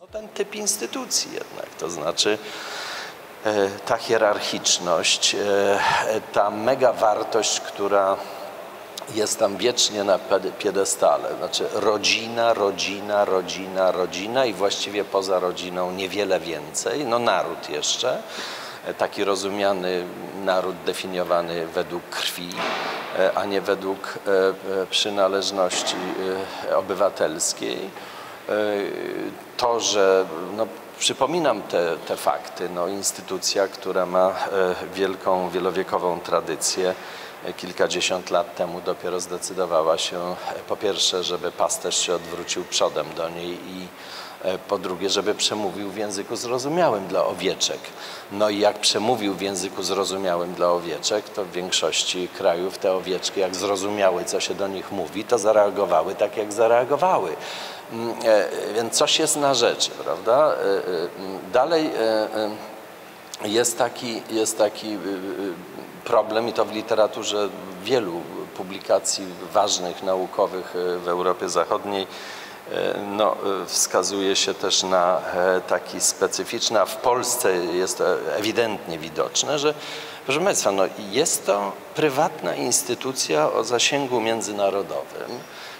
No ten typ instytucji jednak, to znaczy e, ta hierarchiczność, e, ta mega wartość, która jest tam wiecznie na piedestale. Znaczy rodzina, rodzina, rodzina, rodzina i właściwie poza rodziną niewiele więcej. No naród jeszcze, e, taki rozumiany naród definiowany według krwi, e, a nie według e, e, przynależności obywatelskiej. To, że no, przypominam te, te fakty, no, instytucja, która ma wielką, wielowiekową tradycję, kilkadziesiąt lat temu dopiero zdecydowała się po pierwsze, żeby pasterz się odwrócił przodem do niej i po drugie, żeby przemówił w języku zrozumiałym dla owieczek. No i jak przemówił w języku zrozumiałym dla owieczek, to w większości krajów te owieczki, jak zrozumiały, co się do nich mówi, to zareagowały tak, jak zareagowały. Mm, e, Więc coś jest na rzeczy, prawda? E, e, mm, Dalej e, e, jest taki, jest taki problem i to w literaturze wielu publikacji ważnych, naukowych w Europie Zachodniej e, no, y, wskazuje się też na e, taki specyficzny, a w Polsce jest to ewidentnie widoczne, że proszę Państwa, no, jest to prywatna instytucja o zasięgu międzynarodowym,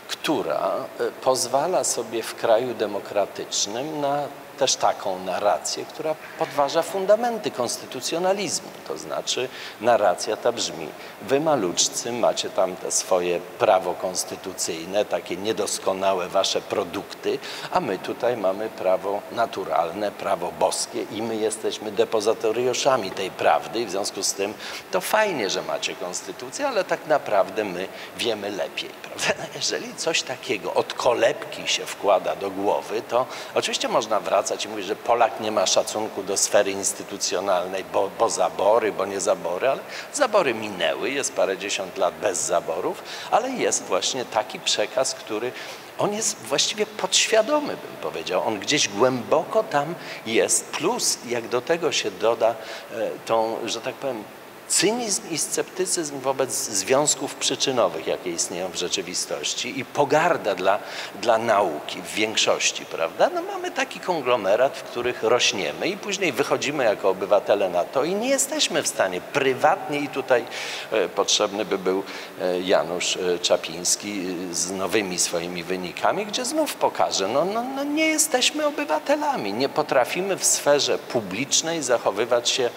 która e, pozwala sobie w kraju demokratycznym na też taką narrację, która podważa fundamenty konstytucjonalizmu. To znaczy narracja ta brzmi, wy maluczcy macie tam te swoje prawo konstytucyjne, takie niedoskonałe wasze produkty, a my tutaj mamy prawo naturalne, prawo boskie i my jesteśmy depozytoriuszami tej prawdy i w związku z tym to fajnie, że macie konstytucję, ale tak naprawdę my wiemy lepiej. Prawda? Jeżeli coś takiego od kolebki się wkłada do głowy, to oczywiście można wracać i mówić, że Polak nie ma szacunku do sfery instytucjonalnej, bo, bo zabory, bo nie zabory, ale zabory minęły, jest parędziesiąt lat bez zaborów, ale jest właśnie taki przekaz, który on jest właściwie podświadomy, bym powiedział. On gdzieś głęboko tam jest. Plus, jak do tego się doda e, tą, że tak powiem, cynizm i sceptycyzm wobec związków przyczynowych, jakie istnieją w rzeczywistości i pogarda dla, dla nauki w większości, prawda? No mamy taki konglomerat, w których rośniemy i później wychodzimy jako obywatele na to i nie jesteśmy w stanie prywatnie i tutaj e, potrzebny by był e, Janusz e, Czapiński z nowymi swoimi wynikami, gdzie znów pokaże, no, no, no nie jesteśmy obywatelami, nie potrafimy w sferze publicznej zachowywać się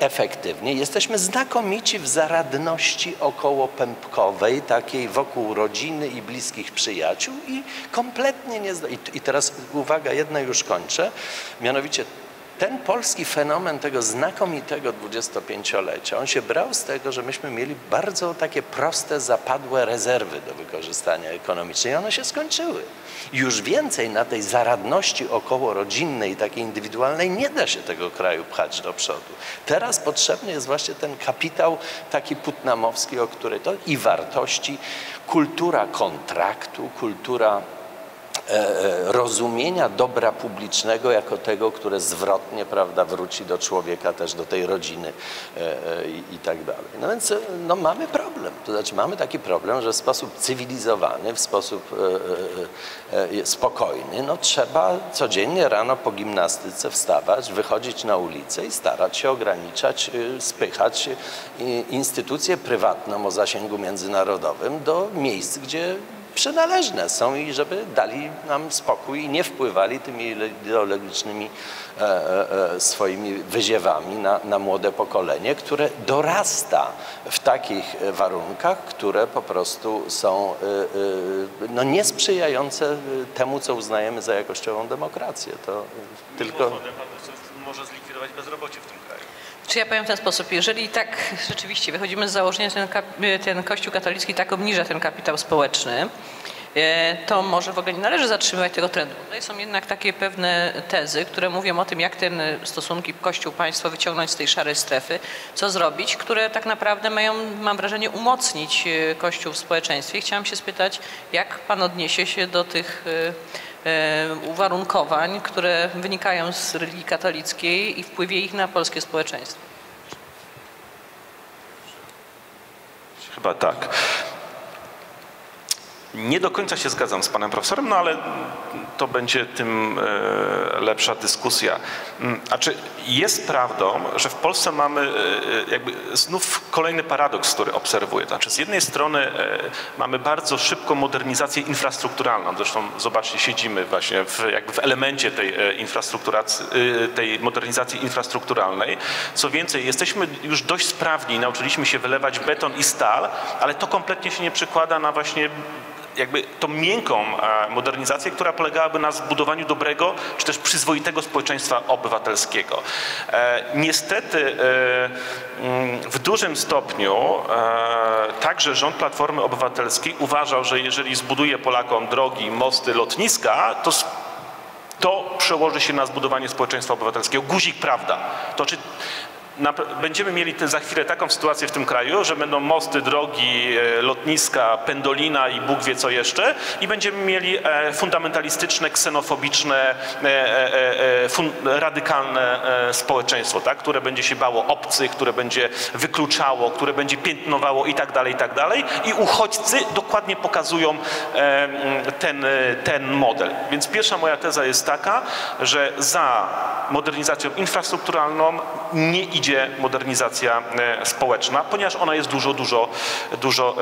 efektywnie. Jesteśmy znakomici w zaradności okołopępkowej, takiej wokół rodziny i bliskich przyjaciół i kompletnie nie... I, I teraz uwaga, jedna już kończę, mianowicie ten polski fenomen tego znakomitego 25-lecia, on się brał z tego, że myśmy mieli bardzo takie proste, zapadłe rezerwy do wykorzystania ekonomicznej i one się skończyły. Już więcej na tej zaradności okołorodzinnej, takiej indywidualnej nie da się tego kraju pchać do przodu. Teraz potrzebny jest właśnie ten kapitał taki putnamowski, o której to i wartości, kultura kontraktu, kultura rozumienia dobra publicznego jako tego, które zwrotnie prawda, wróci do człowieka, też do tej rodziny e, e, i, tak dalej. No więc e, no, mamy problem. To znaczy mamy taki problem, że w sposób cywilizowany, w sposób e, e, e, spokojny, no, trzeba codziennie rano po gimnastyce wstawać, wychodzić na ulicę i starać się ograniczać, e, spychać e, instytucję prywatną o zasięgu międzynarodowym do miejsc, gdzie przynależne są i żeby dali nam spokój i nie wpływali tymi ideologicznymi e, e, e, swoimi wyziewami na, na młode pokolenie, które dorasta w takich warunkach, które po prostu są e, e, no, niesprzyjające temu, co uznajemy za jakościową demokrację. To tylko... Może zlikwidować bezrobocie. Czy ja powiem w ten sposób, jeżeli tak rzeczywiście wychodzimy z założenia, że ten, ten Kościół katolicki tak obniża ten kapitał społeczny, e, to może w ogóle nie należy zatrzymywać tego trendu. Tutaj są jednak takie pewne tezy, które mówią o tym, jak ten stosunki Kościół-państwo wyciągnąć z tej szarej strefy, co zrobić, które tak naprawdę mają, mam wrażenie, umocnić e, Kościół w społeczeństwie. Chciałam się spytać, jak pan odniesie się do tych e, uwarunkowań, które wynikają z religii katolickiej i wpływie ich na polskie społeczeństwo. Chyba tak. Nie do końca się zgadzam z panem profesorem, no ale to będzie tym e, lepsza dyskusja. Mm, A czy jest prawdą, że w Polsce mamy e, jakby znów kolejny paradoks, który obserwuję. Znaczy z jednej strony e, mamy bardzo szybką modernizację infrastrukturalną. Zresztą zobaczcie, siedzimy właśnie w, jakby w elemencie tej e, e, tej modernizacji infrastrukturalnej. Co więcej, jesteśmy już dość sprawni, nauczyliśmy się wylewać beton i stal, ale to kompletnie się nie przekłada na właśnie jakby tą miękką e, modernizację, która polegałaby na zbudowaniu dobrego czy też przyzwoitego społeczeństwa obywatelskiego. E, Niestety e, mm, w dużym stopniu także rząd Platformy Obywatelskiej uważał, że jeżeli zbuduje Polakom drogi, mosty, lotniska, to to przełoży się na zbudowanie społeczeństwa obywatelskiego. Guzik prawda. To czy na, będziemy mieli te, za chwilę taką sytuację w tym kraju, że będą mosty, drogi, e, lotniska, pendolina i Bóg wie co jeszcze i będziemy mieli e, fundamentalistyczne, ksenofobiczne, e, e, e, fun, radykalne e, społeczeństwo, tak? które będzie się bało obcych, które będzie wykluczało, które będzie piętnowało i tak dalej, i tak dalej. I uchodźcy dokładnie pokazują e, ten, e, ten model. Więc pierwsza moja teza jest taka, że za modernizacją infrastrukturalną nie idzie modernizacja e, społeczna, ponieważ ona jest dużo, dużo, dużo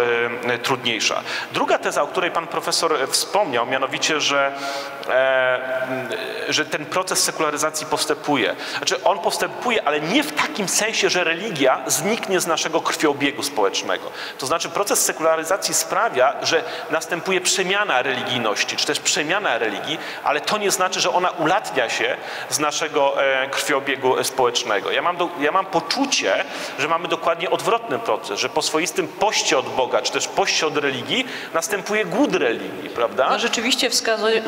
e, trudniejsza. Druga teza, o której pan profesor wspomniał, mianowicie, że, e, że ten proces sekularyzacji postępuje. Znaczy on postępuje, ale nie w takim sensie, że religia zniknie z naszego krwiobiegu społecznego. To znaczy proces sekularyzacji sprawia, że następuje przemiana religijności, czy też przemiana religii, ale to nie znaczy, że ona ulatnia się z naszego e, krwiobiegu społecznego. Ja mam, do, ja mam poczucie, że mamy dokładnie odwrotny proces, że po swoistym poście od Boga, czy też poście od religii następuje głód religii, prawda? No rzeczywiście wskazu-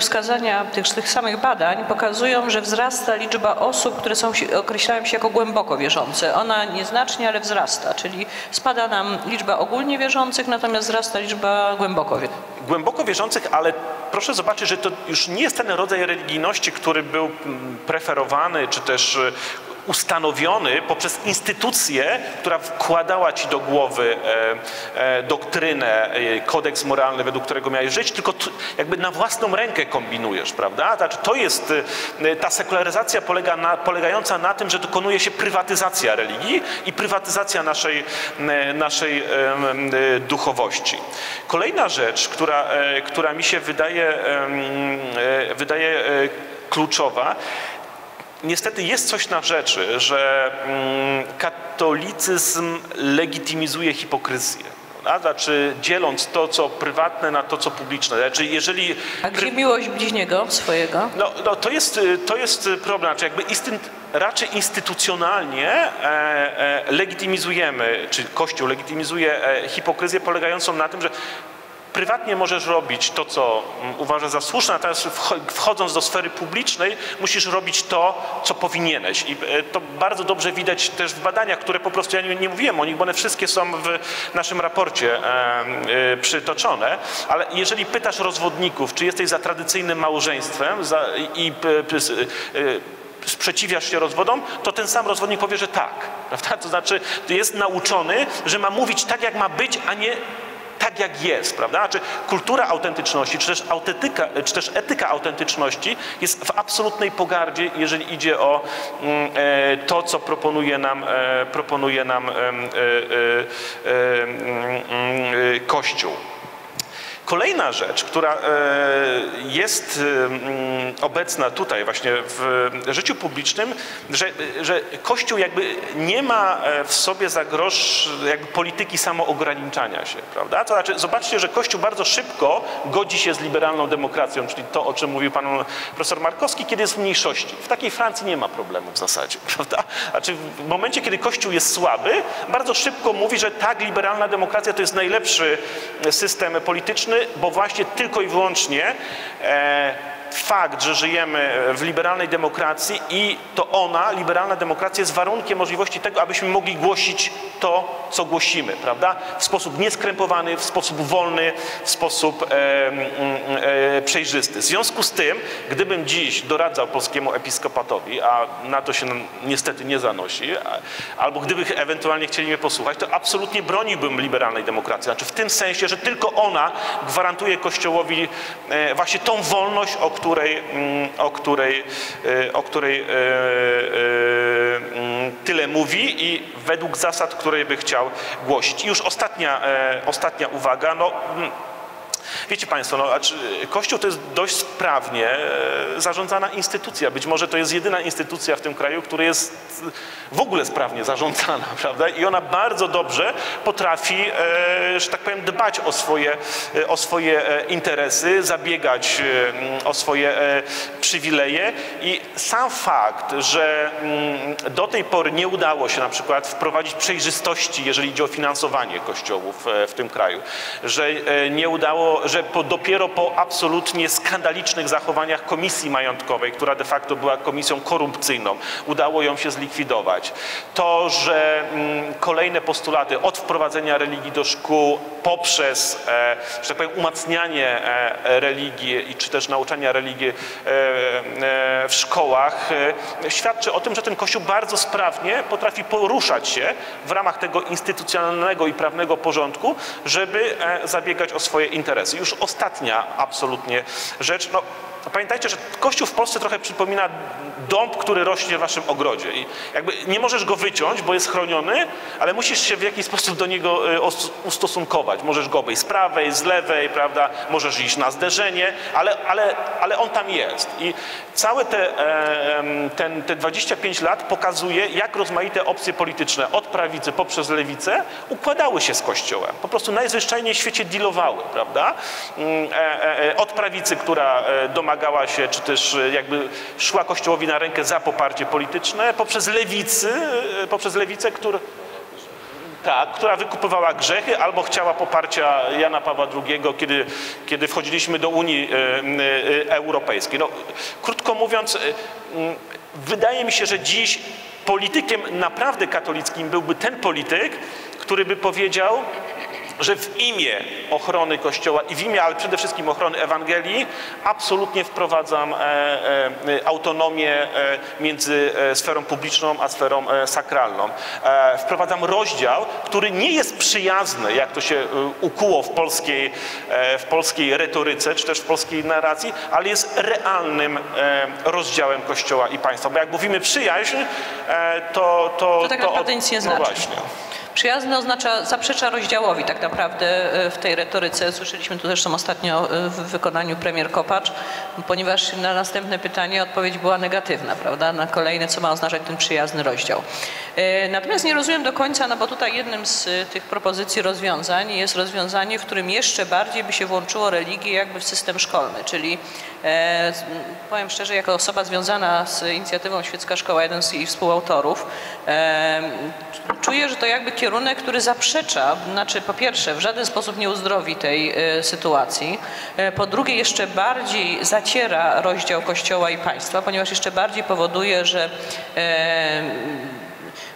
tych, tych samych badań pokazują, że wzrasta liczba osób, które są, określają się jako głęboko wierzące. Ona nieznacznie, ale wzrasta, czyli spada nam liczba ogólnie wierzących, natomiast wzrasta liczba głęboko wierzących. głęboko wierzących, ale proszę zobaczyć, że to już nie jest ten rodzaj religijności, który był mm, preferowany, czy też y, ustanowiony poprzez instytucję, która wkładała ci do głowy e, e, doktrynę, e, kodeks moralny, według którego miałeś żyć, tylko jakby na własną rękę kombinujesz, prawda? Znaczy, to jest, ta sekularyzacja polega na, polegająca na tym, że dokonuje się prywatyzacja religii i prywatyzacja naszej, naszej duchowości. Kolejna rzecz, która, która mi się wydaje, wydaje kluczowa, Niestety jest coś na rzeczy, że mm, katolicyzm legitymizuje hipokryzję. prawda? Znaczy dzieląc to, co prywatne na to, co publiczne. Znaczy jeżeli... A gdzie miłość bliźniego swojego? No, no to, jest, to jest problem, znaczy jakby raczej instytucjonalnie e, e, legitymizujemy, czy Kościół legitymizuje e, hipokryzję polegającą na tym, że prywatnie możesz robić to, co mm, uważasz za słuszne, natomiast wcho- wchodząc do sfery publicznej musisz robić to, co powinieneś. I e, to bardzo dobrze widać też w badaniach, które po prostu, ja nie, nie mówiłem o nich, bo one wszystkie są w naszym raporcie e, przytoczone, ale jeżeli pytasz rozwodników, czy jesteś za tradycyjnym małżeństwem za, i, e, sprzeciwiasz się rozwodom, to ten sam rozwodnik powie, że tak. Prawda? To znaczy jest nauczony, że ma mówić tak, jak ma być, a nie tak, jak jest, prawda? Znaczy kultura autentyczności, czy też, czy też etyka autentyczności jest w absolutnej pogardzie, jeżeli idzie o mm, e, to, co proponuje nam, e, proponuje nam e, mm, mm, Kościół. Kolejna rzecz, która e, jest e, obecna tutaj właśnie w życiu publicznym, że, że Kościół jakby nie ma e, w sobie za grosz jakby polityki samoograniczania się, prawda? To znaczy, zobaczcie, że Kościół bardzo szybko godzi się z liberalną demokracją, czyli to, o czym mówił pan profesor Markowski, kiedy jest w mniejszości. W takiej Francji nie ma problemu w zasadzie, prawda? Znaczy, w momencie, kiedy Kościół jest słaby, bardzo szybko mówi, że tak, liberalna demokracja to jest najlepszy system polityczny, bo właśnie tylko i wyłącznie e, fakt, że żyjemy w liberalnej demokracji i to ona, liberalna demokracja, jest warunkiem możliwości tego, abyśmy mogli głosić to, co głosimy, prawda? W sposób nieskrępowany, w sposób wolny, w sposób e, e, przejrzysty. W związku z tym, gdybym dziś doradzał polskiemu episkopatowi, a na to się niestety nie zanosi, albo gdyby ewentualnie chcieli mnie posłuchać, to absolutnie broniłbym liberalnej demokracji. Znaczy w tym sensie, że tylko ona gwarantuje Kościołowi e, właśnie tą wolność, o której, mm, o której, e, o której e, mm, tyle mówi i według zasad, które by chciał głosić. I już ostatnia, ostatnia uwaga. No, mm, Wiecie Państwo, no, Kościół to jest dość sprawnie e, zarządzana instytucja. Być może to jest jedyna instytucja w tym kraju, która jest w ogóle sprawnie zarządzana, prawda? I ona bardzo dobrze potrafi, e, że tak powiem, dbać o swoje, e, o swoje interesy, zabiegać o swoje przywileje. I sam fakt, że mm, do tej pory nie udało się na przykład wprowadzić przejrzystości, jeżeli idzie o finansowanie kościołów w tym kraju, że nie udało że po, dopiero po absolutnie skandalicznych zachowaniach komisji majątkowej, która de facto była komisją korupcyjną, udało ją się zlikwidować. To, że mm, kolejne postulaty od wprowadzenia religii do szkół poprzez, e, że tak powiem, umacnianie e, religii czy też nauczania religii e, e w szkołach e, świadczy o tym, że ten Kościół bardzo sprawnie potrafi poruszać się w ramach tego instytucjonalnego i prawnego porządku, żeby e, zabiegać o swoje interesy już ostatnia absolutnie rzecz. No, pamiętajcie, że Kościół w Polsce trochę przypomina dąb, który rośnie w waszym ogrodzie. I jakby nie możesz go wyciąć, bo jest chroniony, ale musisz się w jakiś sposób do niego e, ustosunkować. Możesz go obejść z prawej, z lewej, prawda? Możesz iść na zderzenie, ale, ale, ale on tam jest. I całe te, ten, te 25 lat pokazuje, jak rozmaite opcje polityczne od prawicy poprzez lewicę układały się z Kościołem. Po prostu najzwyczajniej w świecie dealowały, prawda? Mm, e, e, od prawicy, która domagała się, czy też jakby szła Kościołowi na rękę za poparcie polityczne, poprzez lewicy, e, poprzez lewicę, która, tak, która wykupywała grzechy albo chciała poparcia Jana Pawła II, kiedy, kiedy wchodziliśmy do Unii e, e, Europejskiej. No, krótko mówiąc, wydaje mi się, że dziś politykiem naprawdę katolickim byłby ten polityk, który by powiedział, że w imię ochrony Kościoła i w imię, ale przede wszystkim ochrony Ewangelii, absolutnie wprowadzam e, e, autonomię e, między sferą publiczną a sferą sakralną. Wprowadzam rozdział, który nie jest przyjazny, jak to się ukuło w polskiej, w polskiej retoryce, czy też w polskiej narracji, ale jest realnym rozdziałem Kościoła i państwa. Bo jak mówimy przyjaźń, to... To, to tak naprawdę nic nie no znaczy. Właśnie. Przyjazny oznacza, zaprzecza rozdziałowi tak naprawdę e, w tej retoryce. Słyszeliśmy tu zresztą ostatnio e, w wykonaniu premier Kopacz, ponieważ na następne pytanie odpowiedź była negatywna, prawda? Na kolejne, co ma oznaczać ten przyjazny rozdział. E, natomiast nie rozumiem do końca, no bo tutaj jednym z tych propozycji rozwiązań jest rozwiązanie, w którym jeszcze bardziej by się włączyło religię jakby w system szkolny, czyli e, powiem szczerze, jako osoba związana z inicjatywą Świecka Szkoła, jeden z jej współautorów, e, czuję, że to jakby kierunek, który zaprzecza, znaczy po pierwsze w żaden sposób nie uzdrowi tej e, sytuacji, po drugie jeszcze bardziej zaciera rozdział Kościoła i państwa, ponieważ jeszcze bardziej powoduje, że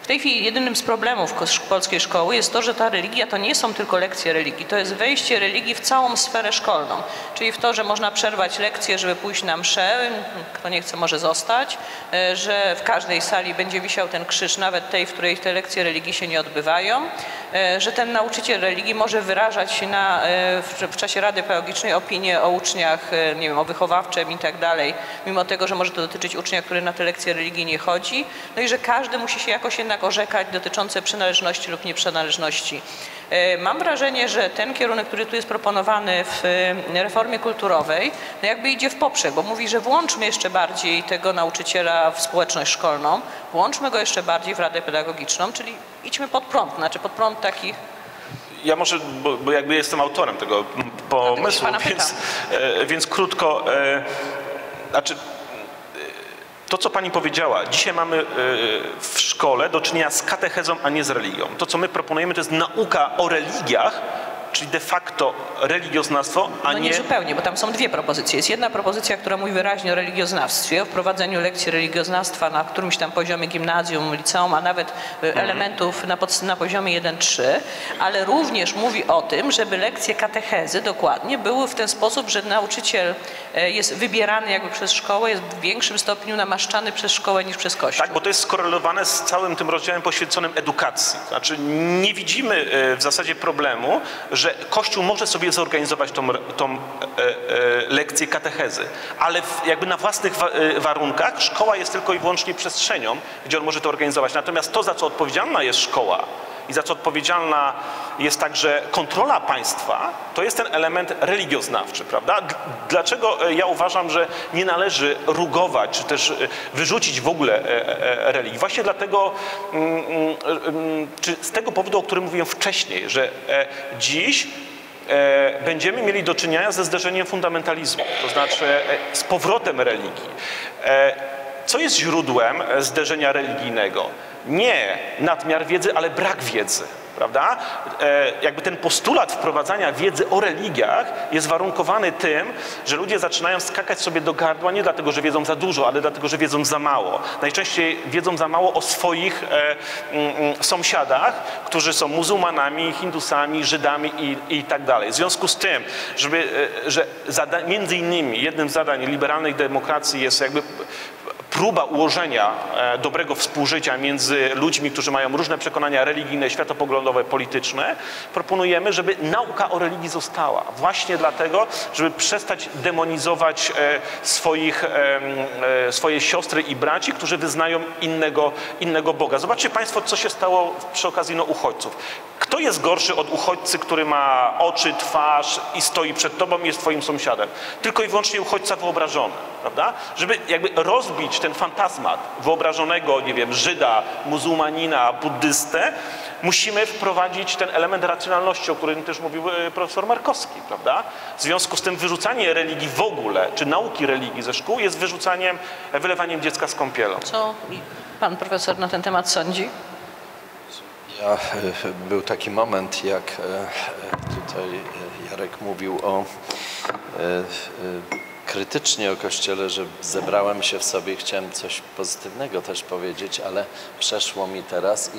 w tej chwili jedynym z problemów polskiej szkoły jest to, że ta religia to nie są tylko lekcje religii, to jest wejście religii w całą sferę szkolną, czyli w to, że można przerwać lekcję, żeby pójść na mszę, kto nie chce może zostać, e, że w każdej sali będzie wisiał ten krzyż, nawet tej, w której te lekcje religii się nie odbywają, że ten nauczyciel religii może wyrażać na, e, w, czasie Rady Pedagogicznej opinie o uczniach, nie wiem, o wychowawczym i tak dalej, mimo tego, że może to dotyczyć ucznia, który na te lekcje religii nie chodzi, no i że każdy musi się jakoś jednak orzekać dotyczące przynależności lub nieprzynależności. E, mam wrażenie, że ten kierunek, który tu jest proponowany w e, reformie kulturowej, no jakby idzie w poprzek, bo mówi, że włączmy jeszcze bardziej tego nauczyciela w społeczność szkolną, włączmy go jeszcze bardziej w radę pedagogiczną, czyli idźmy pod prąd, znaczy pod prąd takich ja może, bo, bo, jakby jestem autorem tego pomysłu, więc, e, więc krótko, znaczy to, co Pani powiedziała, dzisiaj mamy e, w szkole do czynienia z katechezą, a nie z religią. To, co my proponujemy, to jest nauka o religiach czyli de facto religioznawstwo, a No nie zupełnie, bo tam są dwie propozycje. Jest jedna propozycja, która mówi wyraźnie o religioznawstwie, o wprowadzeniu lekcji religioznawstwa na którymś tam poziomie gimnazjum, liceum, a nawet e, elementów na, pod, na poziomie 1-3, ale również mówi o tym, żeby lekcje katechezy dokładnie były w ten sposób, że nauczyciel e, jest wybierany jakby przez szkołę, jest w większym stopniu namaszczany przez szkołę niż przez kościół. Tak, bo to jest skorelowane z całym tym rozdziałem poświęconym edukacji. Znaczy nie widzimy e, w zasadzie problemu, że Kościół może sobie zorganizować tą, tą e, e, lekcję katechezy, ale jakby na własnych e, warunkach szkoła jest tylko i wyłącznie przestrzenią, gdzie on może to organizować. Natomiast to, za co odpowiedzialna jest szkoła, i za co odpowiedzialna jest także kontrola państwa, to jest ten element religioznawczy, prawda? Dlaczego e, ja uważam, że nie należy rugować, czy też e, wyrzucić w ogóle e, religii? Właśnie dlatego, mm, mm, mm, czy z tego powodu, o którym mówiłem wcześniej, że dziś będziemy mieli do czynienia ze zderzeniem fundamentalizmu, to znaczy z powrotem religii. Co jest źródłem zderzenia religijnego? Nie nadmiar wiedzy, ale brak wiedzy. Prawda? E, jakby ten postulat wprowadzania wiedzy o religiach jest warunkowany tym, że ludzie zaczynają skakać sobie do gardła nie dlatego, że wiedzą za dużo, ale dlatego, że wiedzą za mało. Najczęściej wiedzą za mało o swoich e, mm, mm, sąsiadach, którzy są muzułmanami, hindusami, Żydami i, i tak dalej. W związku z tym, żeby, e, że zada, między innymi jednym z zadań liberalnej demokracji jest jakby próba ułożenia e, dobrego współżycia między ludźmi, którzy mają różne przekonania religijne, światopoglądowe, polityczne, proponujemy, żeby nauka o religii została. Właśnie dlatego, żeby przestać demonizować e, swoich, e, swoje siostry i braci, którzy wyznają innego, innego Boga. Zobaczcie Państwo, co się stało przy okazji no, uchodźców. Kto jest gorszy od uchodźcy, który ma oczy, twarz i stoi przed tobą i jest twoim sąsiadem? Tylko i wyłącznie uchodźca wyobrażony, prawda? Żeby jakby rozbić ten fantazmat wyobrażonego, nie wiem, Żyda, muzułmanina, buddystę, musimy wprowadzić ten element racjonalności, o którym też mówił e, profesor Markowski, prawda? W związku z tym wyrzucanie religii w ogóle, czy nauki religii ze szkół jest wyrzucaniem, wylewaniem dziecka z kąpielą. Co pan profesor na ten temat sądzi? Ja, e, był taki moment, jak e, e, tutaj e, Jarek mówił o e, e, krytycznie o Kościele, że zebrałem się w sobie i chciałem coś pozytywnego też powiedzieć, ale przeszło mi teraz i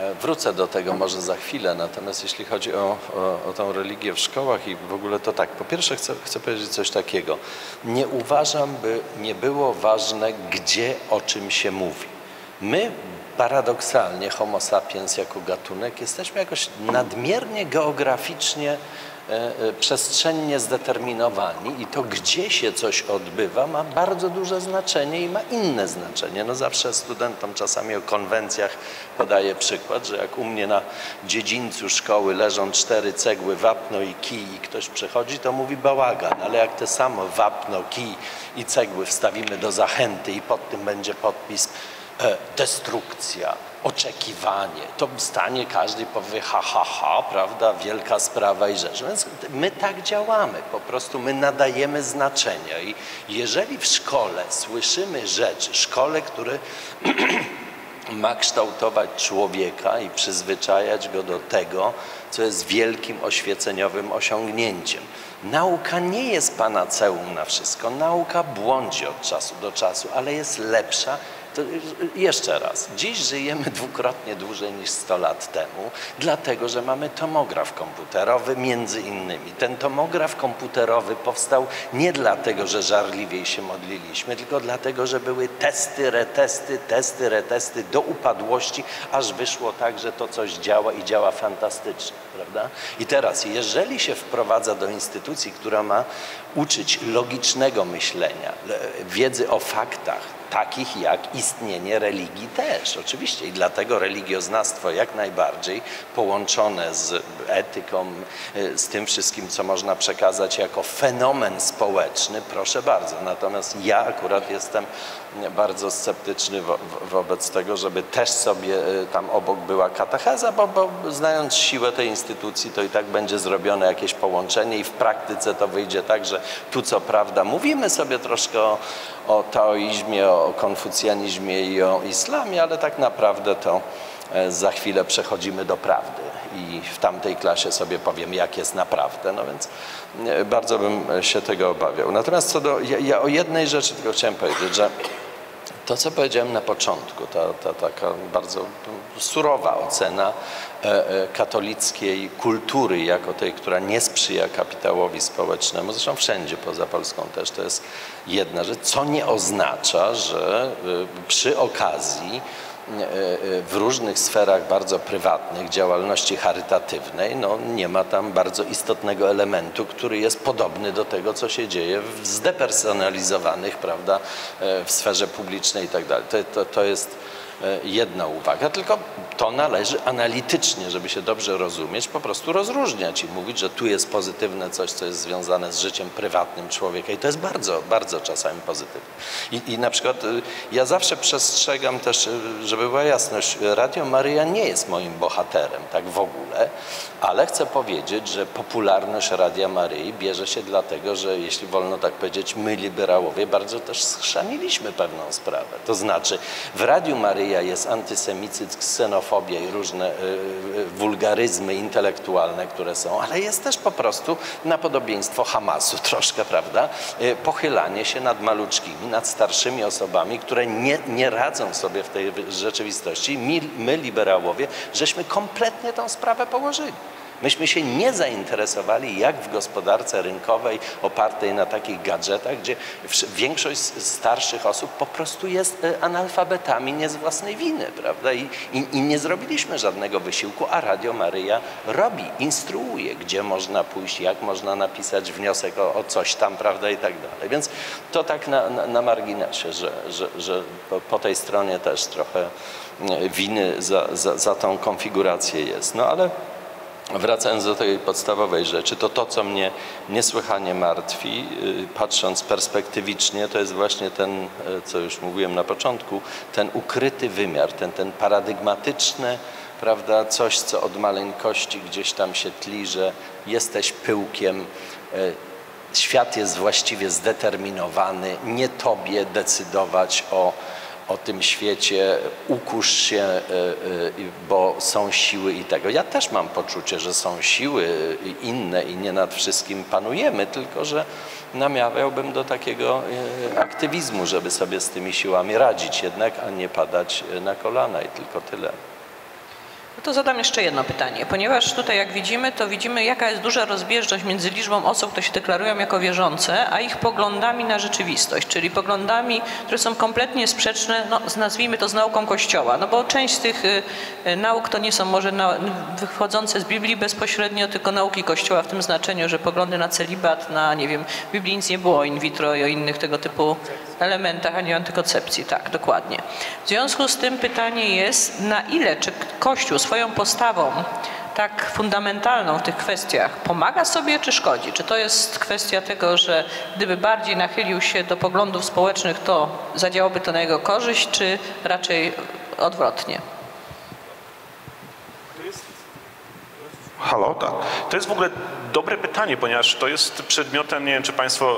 e, wrócę do tego może za chwilę. Natomiast jeśli chodzi o, o, o tą religię w szkołach i w ogóle to tak, po pierwsze chcę, chcę powiedzieć coś takiego. Nie uważam, by nie było ważne, gdzie o czym się mówi. My paradoksalnie homo sapiens jako gatunek jesteśmy jakoś nadmiernie geograficznie, przestrzennie zdeterminowani i to gdzie się coś odbywa ma bardzo duże znaczenie i ma inne znaczenie. No zawsze studentom czasami o konwencjach podaję przykład, że jak u mnie na dziedzińcu szkoły leżą cztery cegły, wapno i kij i ktoś przychodzi, to mówi bałagan, ale jak te samo wapno, kij i cegły wstawimy do zachęty i pod tym będzie podpis e, destrukcja, oczekiwanie. To stanie każdy powie ha, ha, ha, prawda, wielka sprawa i rzecz. Więc my tak działamy, po prostu my nadajemy znaczenia i jeżeli w szkole słyszymy rzeczy, szkole, które ma kształtować człowieka i przyzwyczajać go do tego, co jest wielkim oświeceniowym osiągnięciem. Nauka nie jest panaceum na wszystko. Nauka błądzi od czasu do czasu, ale jest lepsza. To jeszcze raz, dziś żyjemy dwukrotnie dłużej niż 100 lat temu, dlatego że mamy tomograf komputerowy między innymi. Ten tomograf komputerowy powstał nie dlatego, że żarliwiej się modliliśmy, tylko dlatego, że były testy, retesty, testy, retesty do upadłości, aż wyszło tak, że to coś działa i działa fantastycznie, prawda? I teraz, jeżeli się wprowadza do instytucji, która ma uczyć logicznego myślenia, le- wiedzy o faktach, takich jak istnienie religii też, oczywiście. I dlatego religioznawstwo jak najbardziej połączone z etyką, y, z tym wszystkim, co można przekazać jako fenomen społeczny, proszę bardzo. Natomiast ja akurat jestem bardzo sceptyczny wo wo- wobec tego, żeby też sobie y, tam obok była katecheza, bo, bo znając siłę tej instytucji, to i tak będzie zrobione jakieś połączenie i w praktyce to wyjdzie tak, że tu co prawda mówimy sobie troszkę o, o taoizmie, o konfucjanizmie i o islamie, ale tak naprawdę to e, za chwilę przechodzimy do prawdy. i w tamtej klasie sobie powiem, jak jest naprawdę. No więc e, bardzo bym się tego obawiał. Natomiast co do, ja, ja o jednej rzeczy tylko chciałem powiedzieć, że to, co powiedziałem na początku, ta, ta taka bardzo surowa ocena e, e, katolickiej kultury jako tej, która nie sprzyja kapitałowi społecznemu, zresztą wszędzie poza Polską też to jest jedna rzecz, co nie oznacza, że e, przy okazji w różnych sferach bardzo prywatnych działalności charytatywnej, no nie ma tam bardzo istotnego elementu, który jest podobny do tego, co się dzieje w zdepersonalizowanych, prawda, w sferze publicznej i tak. To, to, to jest E, jedna uwaga, tylko to należy analitycznie, żeby się dobrze rozumieć, po prostu rozróżniać i mówić, że tu jest pozytywne coś, co jest związane z życiem prywatnym człowieka i to jest bardzo, bardzo czasami pozytywne. I, i na przykład y, ja zawsze przestrzegam też, y, żeby była jasność, Radio Maryja nie jest moim bohaterem, tak w ogóle, ale chcę powiedzieć, że popularność Radia Maryi bierze się dlatego, że jeśli wolno tak powiedzieć, my liberałowie bardzo też schrzaniliśmy pewną sprawę. To znaczy w Radiu Maryja jest antysemityzm, ksenofobia i różne y, y, wulgaryzmy intelektualne, które są, ale jest też po prostu napodobieństwo Hamasu troszkę, prawda? Y, pochylanie się nad maluczkimi, nad starszymi osobami, które nie, nie radzą sobie w tej rzeczywistości. My, my liberałowie, żeśmy kompletnie tą sprawę położyli. Myśmy się nie zainteresowali, jak w gospodarce rynkowej opartej na takich gadżetach, gdzie większość starszych osób po prostu jest e, analfabetami nie z własnej winy, prawda? I, i, i nie zrobiliśmy żadnego wysiłku, a Radio Maryja robi, instruuje, gdzie można pójść, jak można napisać wniosek o, o coś tam, prawda? I tak dalej. Więc to tak na, na, na marginesie, że, że, że po, po tej stronie też trochę e, winy za, za, za tą konfigurację jest. No ale Wracając do tej podstawowej rzeczy, to to, co mnie niesłychanie martwi, y, patrząc perspektywicznie, to jest właśnie ten, y, co już mówiłem na początku, ten ukryty wymiar, ten, ten paradygmatyczny, prawda, coś, co od maleńkości gdzieś tam się tli, że jesteś pyłkiem, y, świat jest właściwie zdeterminowany, nie tobie decydować o o tym świecie, ukusz się, e, e, bo są siły i tego. Ja też mam poczucie, że są siły inne i nie nad wszystkim panujemy, tylko że namawiałbym do takiego e, aktywizmu, żeby sobie z tymi siłami radzić jednak, a nie padać na kolana i tylko tyle. No to zadam jeszcze jedno pytanie, ponieważ tutaj jak widzimy, to widzimy jaka jest duża rozbieżność między liczbą osób, które się deklarują jako wierzące, a ich poglądami na rzeczywistość, czyli poglądami, które są kompletnie sprzeczne, no, nazwijmy to z nauką Kościoła, no bo część z tych y, y nauk to nie są może wychodzące z Biblii bezpośrednio, tylko nauki Kościoła w tym znaczeniu, że poglądy na celibat, na nie wiem, w Biblii nic nie było in vitro i o innych tego typu elementach, a nie antykoncepcji, tak, dokładnie. W związku z tym pytanie jest, na ile, czy Kościół swoją postawą tak fundamentalną w tych kwestiach pomaga sobie czy szkodzi? Czy to jest kwestia tego, że gdyby bardziej nachylił się do poglądów społecznych, to zadziałoby to na jego korzyść, czy raczej odwrotnie? Halo, tak. To jest w ogóle dobre pytanie, ponieważ to jest przedmiotem, nie wiem czy Państwo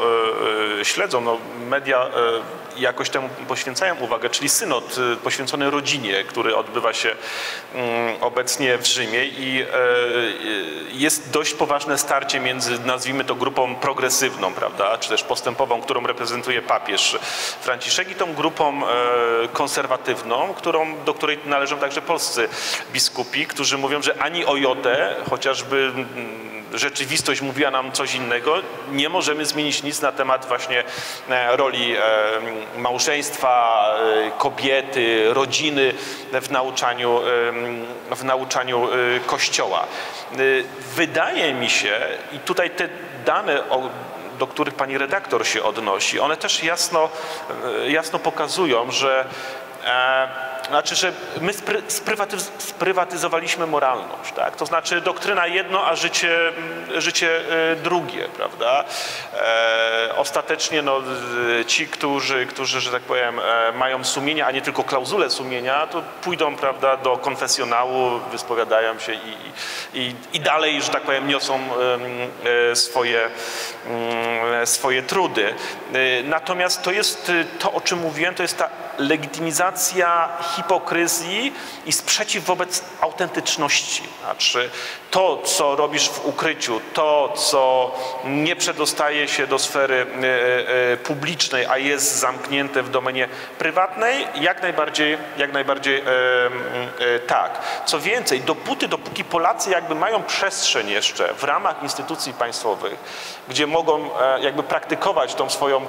e, e, śledzą, no, media e, jakoś temu poświęcają uwagę, czyli synod poświęcony rodzinie, który odbywa się mm, obecnie w Rzymie i jest dość poważne starcie między, nazwijmy to grupą progresywną, prawda, czy też postępową, którą reprezentuje papież Franciszek i tą grupą konserwatywną, którą, do której należą także polscy biskupi, którzy mówią, że ani o jotę, chociażby mm, rzeczywistość mówiła nam coś innego, nie możemy zmienić nic na temat właśnie e, roli e, małżeństwa, e, kobiety, rodziny w nauczaniu, w nauczaniu Kościoła. Wydaje mi się, i tutaj te dane, do których pani redaktor się odnosi, one też jasno, jasno pokazują, że znaczy, że my sprywatyz sprywatyzowaliśmy moralność, tak? To znaczy doktryna jedno, a życie, życie e, drugie, prawda? E, ostatecznie no, ci, którzy, którzy, że tak powiem, e, mają sumienia, a nie tylko klauzulę sumienia, to pójdą, prawda, do konfesjonału, wyspowiadają się i, i, i dalej, że tak powiem, niosą e, swoje, mm, swoje trudy. E, natomiast to jest to, o czym mówiłem, to jest ta legitymizacja hipokryzji i sprzeciw wobec autentyczności. Znaczy to, co robisz w ukryciu, to, co nie przedostaje się do sfery e, e, publicznej, a jest zamknięte w domenie prywatnej, jak najbardziej, jak najbardziej tak. Co więcej, dopóty, dopóki Polacy jakby mają przestrzeń jeszcze w ramach instytucji państwowych, gdzie mogą jakby praktykować tą swoją,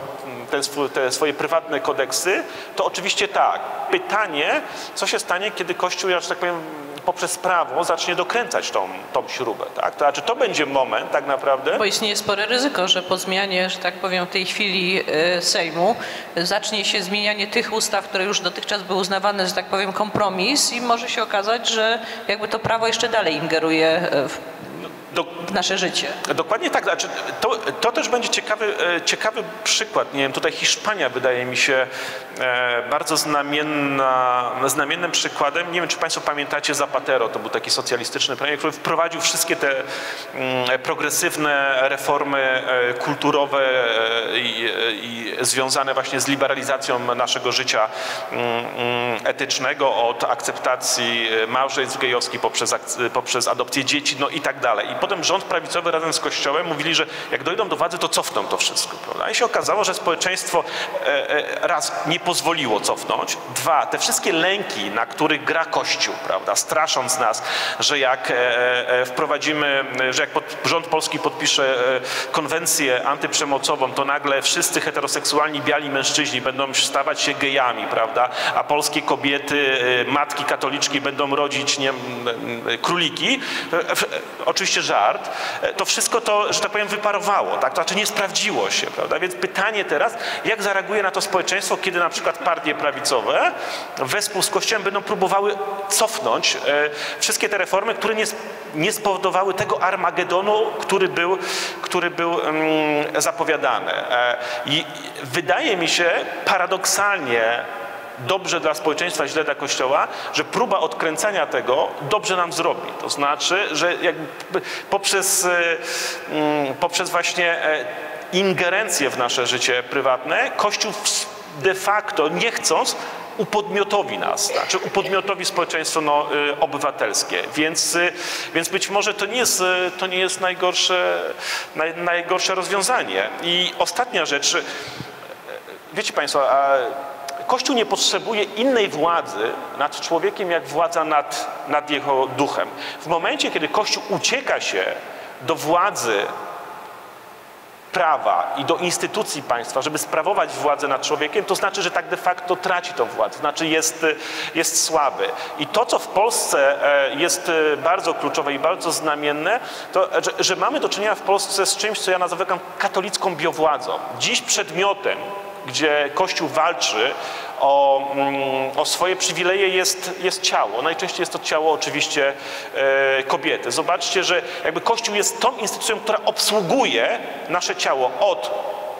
te swoje prywatne kodeksy, to oczywiście tak. Pytanie, co się stanie, kiedy Kościół, ja tak powiem, poprzez prawo zacznie dokręcać tą, tą śrubę. Tak? To znaczy to będzie moment tak naprawdę... Bo istnieje spore ryzyko, że po zmianie, że tak powiem, tej chwili e, Sejmu zacznie się zmienianie tych ustaw, które już dotychczas były uznawane, że tak powiem, kompromis i może się okazać, że jakby to prawo jeszcze dalej ingeruje e, w do, w nasze życie. Dokładnie tak. Znaczy, to, to też będzie ciekawy, e, ciekawy przykład. Nie wiem, tutaj Hiszpania wydaje mi się e, bardzo znamienna, znamiennym przykładem. Nie wiem, czy Państwo pamiętacie Zapatero, to był taki socjalistyczny premier, który wprowadził wszystkie te mm, progresywne reformy e, kulturowe i, i związane właśnie z liberalizacją naszego życia mm, mm, etycznego, od akceptacji małżeństw gejowskich poprzez, poprzez adopcję dzieci, no i tak dalej. Potem rząd prawicowy razem z Kościołem mówili, że jak dojdą do władzy, to cofną to wszystko. Prawda? I się okazało, że społeczeństwo e, e, raz nie pozwoliło cofnąć, dwa, te wszystkie lęki, na których gra Kościół, prawda, strasząc nas, że jak e, wprowadzimy, że jak rząd polski podpisze konwencję antyprzemocową, to nagle wszyscy heteroseksualni biali mężczyźni będą stawać się gejami, prawda, a polskie kobiety, matki katoliczki będą rodzić nie, króliki. Oczywiście żart, e, to wszystko to, że tak powiem, wyparowało, tak? To znaczy nie sprawdziło się, prawda? Więc pytanie teraz, jak zareaguje na to społeczeństwo, kiedy na przykład partie prawicowe wespół z Kościołem będą próbowały cofnąć e, wszystkie te reformy, które nie, nie spowodowały tego Armagedonu, który był, który był mm, zapowiadany. E, I wydaje mi się paradoksalnie, dobrze dla społeczeństwa, źle dla Kościoła, że próba odkręcania tego dobrze nam zrobi. To znaczy, że poprzez, e, mm, poprzez właśnie e, ingerencję w nasze życie prywatne, Kościół de facto, nie chcąc, upodmiotowi nas, znaczy upodmiotowi społeczeństwo no, e, obywatelskie. Więc, więc być może to nie jest, to nie jest najgorsze, naj, najgorsze rozwiązanie. I ostatnia rzecz, wiecie Państwo, a Kościół nie potrzebuje innej władzy nad człowiekiem, jak władza nad, nad jego duchem. W momencie, kiedy Kościół ucieka się do władzy prawa i do instytucji państwa, żeby sprawować władzę nad człowiekiem, to znaczy, że tak de facto traci tą władzę, znaczy jest, jest słaby. I to, co w Polsce e, jest e, bardzo kluczowe i bardzo znamienne, to, że, że mamy do czynienia w Polsce z czymś, co ja nazywam katolicką biowładzą. Dziś przedmiotem gdzie Kościół walczy o, mm, o, swoje przywileje jest, jest ciało. Najczęściej jest to ciało oczywiście e, kobiety. Zobaczcie, że jakby Kościół jest tą instytucją, która obsługuje nasze ciało od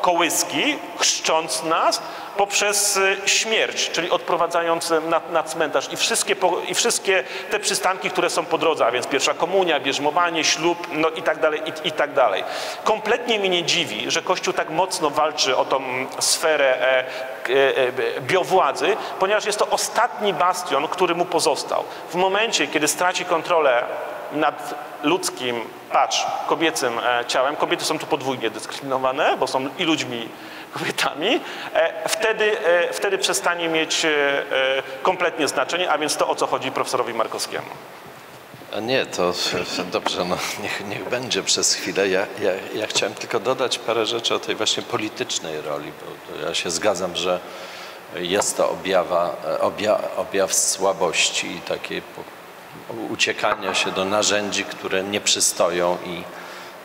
kołyski, chrzcząc nas, poprzez y, śmierć, czyli odprowadzając na, na cmentarz i wszystkie, i wszystkie te przystanki, które są po drodze, a więc pierwsza komunia, bierzmowanie, ślub, no i tak dalej, i, i tak dalej. Kompletnie mnie nie dziwi, że Kościół tak mocno walczy o tą sferę e, e, biowładzy, ponieważ jest to ostatni bastion, który mu pozostał. W momencie, kiedy straci kontrolę nad ludzkim, patrz, kobiecym e, ciałem, kobiety są tu podwójnie dyskryminowane, bo są i ludźmi, kobietami, e, wtedy, e, wtedy przestanie mieć kompletnie znaczenie, a więc to, o co chodzi profesorowi Markowskiemu. A nie, to dobrze, no, niech, niech będzie przez chwilę. Ja, ja, ja chciałem tylko dodać parę rzeczy o tej właśnie politycznej roli, bo ja się zgadzam, że jest to objawa, obja, objaw słabości i takiej uciekania się do narzędzi, które nie przystoją i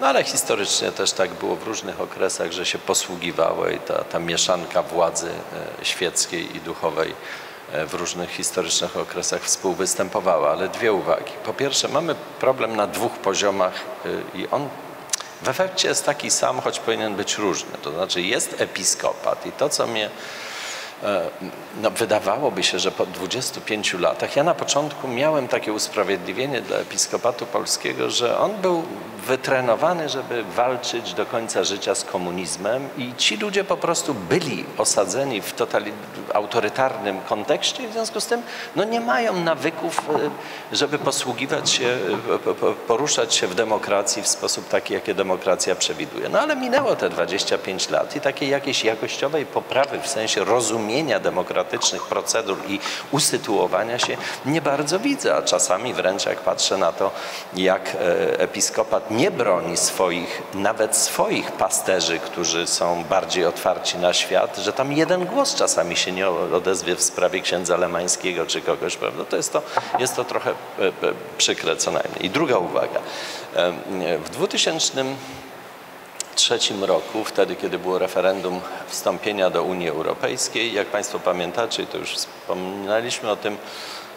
no ale historycznie też tak było w różnych okresach, że się posługiwało i ta, ta mieszanka władzy e, świeckiej i duchowej e, w różnych historycznych okresach współwystępowała. Ale dwie uwagi. Po pierwsze, mamy problem na dwóch poziomach e, i on w efekcie jest taki sam, choć powinien być różny. To znaczy jest episkopat i to, co mnie no, wydawałoby się, że po 25 latach, ja na początku miałem takie usprawiedliwienie dla episkopatu polskiego, że on był wytrenowany, żeby walczyć do końca życia z komunizmem i ci ludzie po prostu byli osadzeni w totali- autorytarnym kontekście i w związku z tym no, nie mają nawyków, e, żeby posługiwać się, e, po- po- poruszać się w demokracji w sposób taki, jakie demokracja przewiduje. No ale minęło te 25 lat i takiej jakiejś jakościowej poprawy w sensie rozumienia demokratycznych procedur i usytuowania się nie bardzo widzę, a czasami wręcz jak patrzę na to, jak e, episkopat nie broni swoich, nawet swoich pasterzy, którzy są bardziej otwarci na świat, że tam jeden głos czasami się nie odezwie w sprawie księdza Lemańskiego czy kogoś, prawda? To jest to, jest to trochę e, e, przykre co najmniej. I druga uwaga. W 2000 trzecim roku, wtedy kiedy było referendum wstąpienia do Unii Europejskiej. Jak Państwo pamiętacie, to już wspominaliśmy o tym,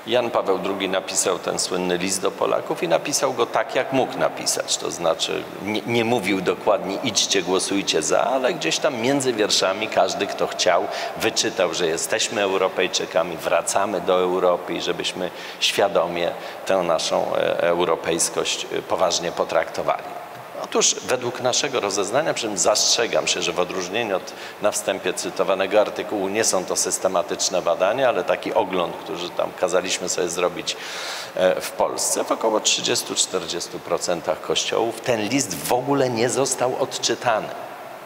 Jan Paweł II napisał ten słynny list do Polaków i napisał go tak, jak mógł napisać. To znaczy nie, nie mówił dokładnie idźcie, głosujcie za, ale gdzieś tam między wierszami każdy, kto chciał, wyczytał, że jesteśmy Europejczykami, wracamy do Europy i żebyśmy świadomie tę naszą e, europejskość e, poważnie potraktowali. Otóż według naszego rozeznania, przy czym zastrzegam się, że w odróżnieniu od na wstępie cytowanego artykułu nie są to systematyczne badania, ale taki ogląd, który tam kazaliśmy sobie zrobić e, w Polsce, w około 30-40% kościołów ten list w ogóle nie został odczytany.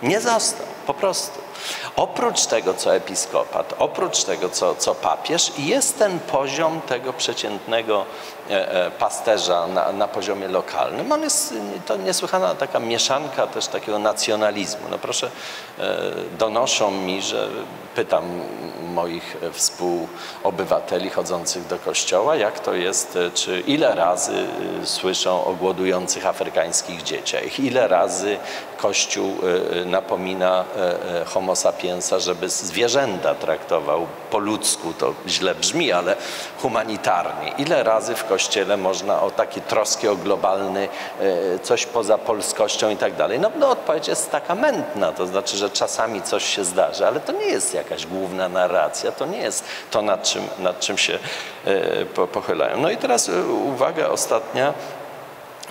Nie został, po prostu. Oprócz tego, co episkopat, oprócz tego, co, co papież, jest ten poziom tego przeciętnego e, e, pasterza na, na poziomie lokalnym. On jest to niesłychana taka mieszanka też takiego nacjonalizmu. No proszę, e, donoszą mi, że pytam moich współobywateli chodzących do kościoła, jak to jest, czy ile razy słyszą o głodujących afrykańskich dzieciach, ile razy Kościół napomina e, homo sapiensa, żeby zwierzęta traktował po ludzku, to źle brzmi, ale humanitarnie. Ile razy w Kościele można o takie troski o globalny, e, coś poza polskością i tak dalej. No, no odpowiedź jest taka mętna, to znaczy, że czasami coś się zdarzy, ale to nie jest jakaś główna narracja, to nie jest to, nad czym, nad czym się e, po- pochylają. No i teraz e, uwaga ostatnia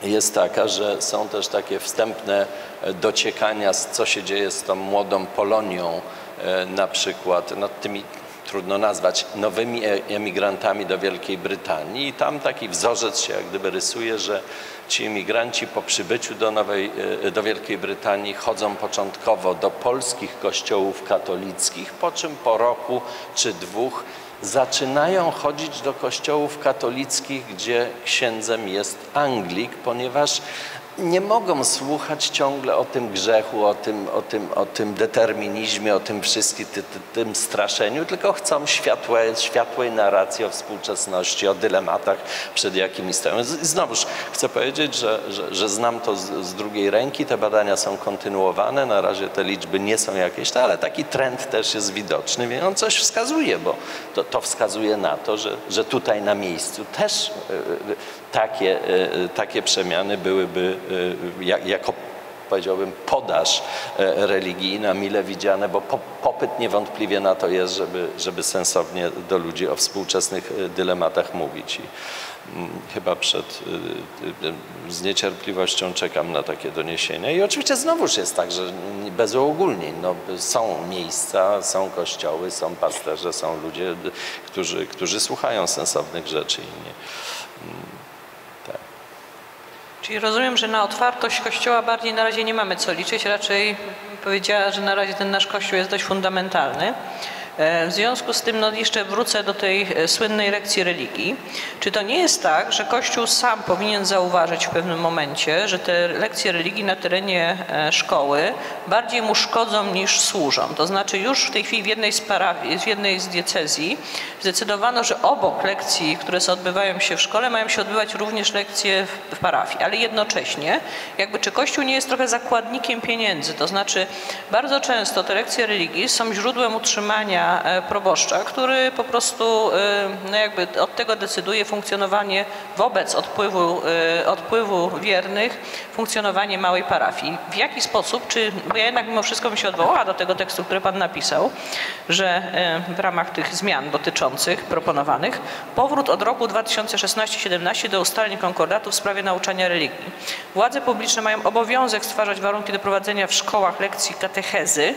jest taka, że są też takie wstępne e, dociekania, co się dzieje z tą młodą Polonią, e, na przykład, no tymi trudno nazwać, nowymi e- emigrantami do Wielkiej Brytanii. I tam taki wzorzec się jak gdyby rysuje, że ci emigranci po przybyciu do, Nowej, do Wielkiej Brytanii chodzą początkowo do polskich kościołów katolickich, po czym po roku czy dwóch zaczynają chodzić do kościołów katolickich, gdzie księdzem jest Anglik, ponieważ nie mogą słuchać ciągle o tym grzechu, o tym, o tym, o tym determinizmie, o tym wszystkim, ty, ty, tym straszeniu, tylko chcą światłe, światłej narracji o współczesności, o dylematach, przed jakimi stoją. Znowuż chcę powiedzieć, że, że, że znam to z, z drugiej ręki, te badania są kontynuowane, na razie te liczby nie są jakieś, ale taki trend też jest widoczny, więc on coś wskazuje, bo to, to wskazuje na to, że, że tutaj na miejscu też e, e, takie, e, takie przemiany byłyby e, jak- jako powiedziałbym podaż e, religijna mile widziane, bo po, popyt niewątpliwie na to jest, żeby, żeby sensownie do ludzi o współczesnych e, dylematach mówić. I, mm, Chyba przed z niecierpliwością czekam na takie doniesienia. I oczywiście znowuż jest tak, że bez uogólnień. No, są miejsca, są kościoły, są pasterze, są ludzie, którzy, którzy słuchają sensownych rzeczy i nie. Czyli rozumiem, że na otwartość Kościoła bardziej na razie nie mamy co liczyć. Raczej powiedziała, że na razie ten nasz Kościół jest dość fundamentalny. E, W związku z tym no jeszcze wrócę do tej e, słynnej lekcji religii. Czy to nie jest tak, że Kościół sam powinien zauważyć w pewnym momencie, że te lekcje religii na terenie e, szkoły bardziej mu szkodzą niż służą? To znaczy już w tej chwili w jednej z parafii, w jednej z diecezji zdecydowano, że obok lekcji, które odbywają się w szkole, mają się odbywać również lekcje w parafii, ale jednocześnie jakby czy Kościół nie jest trochę zakładnikiem pieniędzy, to znaczy bardzo często te lekcje religii są źródłem utrzymania e, proboszcza, który po prostu e, no jakby od tego decyduje funkcjonowanie wobec odpływu, e, odpływu wiernych, funkcjonowanie małej parafii. W jaki sposób, czy, bo ja jednak mimo wszystko bym się odwołała do tego tekstu, który Pan napisał, że w ramach tych zmian dotyczących proponowanych, powrót od roku 2016-17 do ustaleń konkordatu w sprawie nauczania religii. Władze publiczne mają obowiązek stwarzać warunki do prowadzenia w szkołach lekcji katechezy,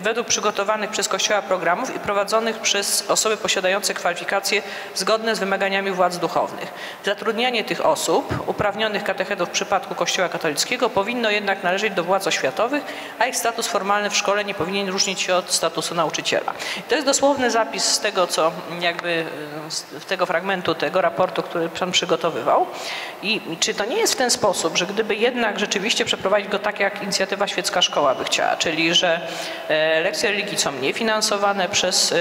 według przygotowanych przez Kościoła programów i prowadzonych przez osoby posiadające kwalifikacje zgodne z wymaganiami władz duchownych. Zatrudnianie tych osób, uprawnionych katechetów w przypadku Kościoła katolickiego, powinno jednak należeć do władz oświatowych, a ich status formalny w szkole nie powinien różnić się od statusu nauczyciela. To jest dosłowny zapis z tego, co jakby z tego fragmentu, tego raportu, który Pan przygotowywał. I czy to nie jest w ten sposób, że gdyby jednak rzeczywiście przeprowadzić go tak, jak inicjatywa Świecka Szkoła by chciała, czyli że e, lekcje religii są niefinansowane przez y,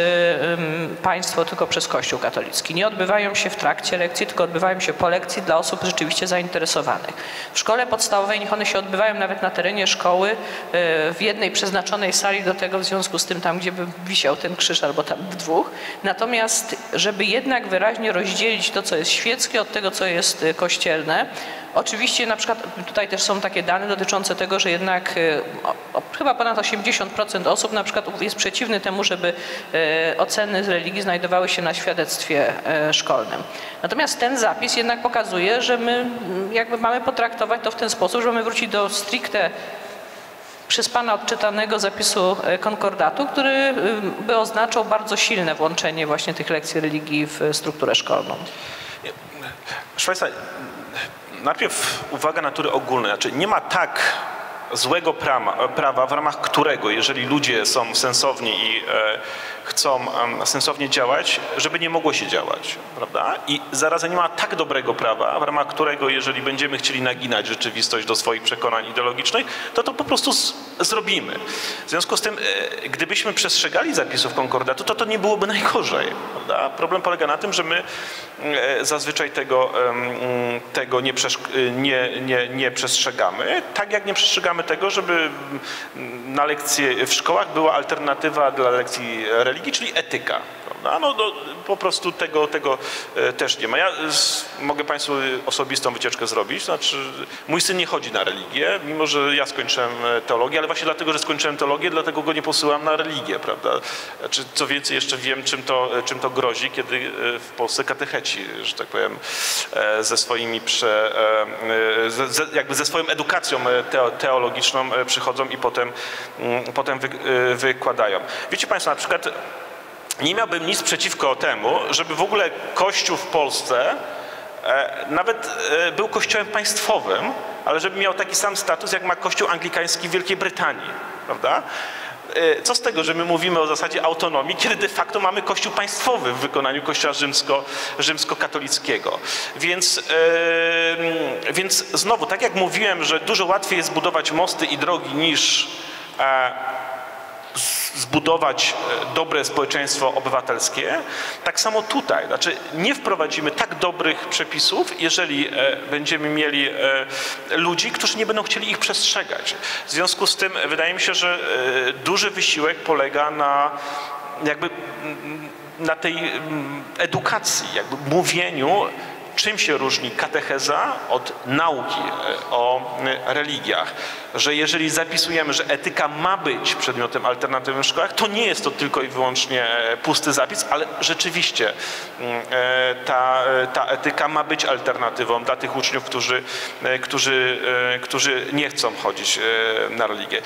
państwo, tylko przez Kościół katolicki. Nie odbywają się w trakcie lekcji, tylko odbywają się po lekcji dla osób rzeczywiście zainteresowanych. W szkole podstawowej niech one się odbywają nawet na terenie szkoły y, w jednej przeznaczonej sali do tego w związku z tym tam, gdzie by wisiał ten krzyż albo tam w dwóch. Natomiast, żeby jednak wyraźnie rozdzielić to, co jest świeckie od tego, co jest y, kościelne, Oczywiście na przykład tutaj też są takie dane dotyczące tego, że jednak o, o, chyba ponad 80% osób na przykład jest przeciwny temu, żeby e, oceny z religii znajdowały się na świadectwie e, szkolnym. Natomiast ten zapis jednak pokazuje, że my jakby mamy potraktować to w ten sposób, że mamy wrócić do stricte przez Pana odczytanego zapisu e, konkordatu, który by oznaczał bardzo silne włączenie właśnie tych lekcji religii w strukturę szkolną. Proszę Państwa, najpierw uwaga natury ogólnej. Znaczy nie ma tak złego prawa, prawa w ramach którego, jeżeli ludzie są sensowni i e, chcą sensownie działać, żeby nie mogło się działać, prawda? I zarazem nie ma tak dobrego prawa, w ramach którego, jeżeli będziemy chcieli naginać rzeczywistość do swoich przekonań ideologicznych, to to po prostu zrobimy. W związku z tym, e, gdybyśmy przestrzegali zapisów konkordatu, to to nie byłoby najgorzej, prawda? Problem polega na tym, że my e, zazwyczaj tego, tego nie, nie, nie, nie przestrzegamy, tak jak nie przestrzegamy tego, żeby na lekcje w szkołach była alternatywa dla lekcji religii, czyli etyka. Prawda? No, no, po prostu tego, tego e, też nie ma. Ja mogę Państwu osobistą wycieczkę zrobić. Znaczy, mój syn nie chodzi na religię, mimo że ja skończyłem e, teologię, ale właśnie dlatego, że skończyłem teologię, dlatego go nie posyłam na religię, prawda? Znaczy, co więcej, jeszcze wiem, czym to, czym to grozi, kiedy e, w Polsce katecheci, że tak powiem, ze swoimi prze, jakby ze swoją edukacją teologiczną przychodzą i potem, mm, potem wykładają. Wiecie Państwo, na przykład nie miałbym nic przeciwko temu, żeby w ogóle Kościół w Polsce e, nawet e, był kościołem państwowym, ale żeby miał taki sam status, jak ma Kościół anglikański w Wielkiej Brytanii, prawda? E, co z tego, że my mówimy o zasadzie autonomii, kiedy de facto mamy kościół państwowy w wykonaniu kościoła rzymsko, rzymskokatolickiego. Więc, więc znowu, tak jak mówiłem, że dużo łatwiej jest budować mosty i drogi niż zbudować e, dobre społeczeństwo obywatelskie, tak samo tutaj. Znaczy nie wprowadzimy tak dobrych przepisów, jeżeli e, będziemy mieli e, ludzi, którzy nie będą chcieli ich przestrzegać. W związku z tym wydaje mi się, że duży wysiłek polega na jakby na tej edukacji, jakby mówieniu czym się różni katecheza od nauki e, o e, religiach. Że jeżeli zapisujemy, że etyka ma być przedmiotem alternatywnym w szkołach, to nie jest to tylko i wyłącznie e, pusty zapis, ale rzeczywiście mm, ta, ta etyka ma być alternatywą dla tych uczniów, którzy, którzy, którzy nie chcą chodzić na religię.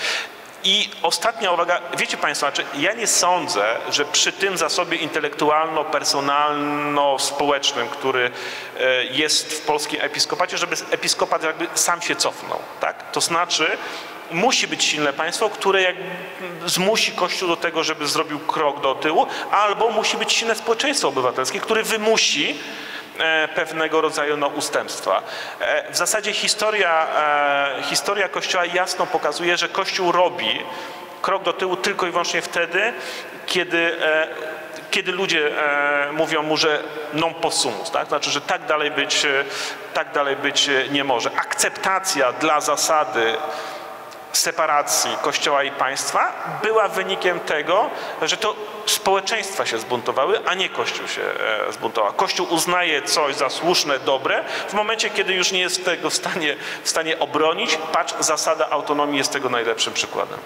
I ostatnia uwaga, wiecie Państwo, znaczy ja nie sądzę, że przy tym zasobie intelektualno-personalno-społecznym, który e, jest w polskim episkopacie, żeby episkopat jakby sam się cofnął. Tak? To znaczy musi być silne państwo, które jakby zmusi Kościół do tego, żeby zrobił krok do tyłu, albo musi być silne społeczeństwo obywatelskie, które wymusi pewnego rodzaju no, ustępstwa. E, w zasadzie historia, e, historia Kościoła jasno pokazuje, że Kościół robi krok do tyłu tylko i wyłącznie wtedy, kiedy kiedy ludzie mówią mu, że non possumus, tak? znaczy, że tak dalej być, tak dalej być nie może. Akceptacja dla zasady separacji Kościoła i państwa była wynikiem tego, że to społeczeństwa się zbuntowały, a nie Kościół się e, zbuntował. Kościół uznaje coś za słuszne, dobre. W momencie, kiedy już nie jest tego w stanie, w stanie obronić, patrz, zasada autonomii jest tego najlepszym przykładem.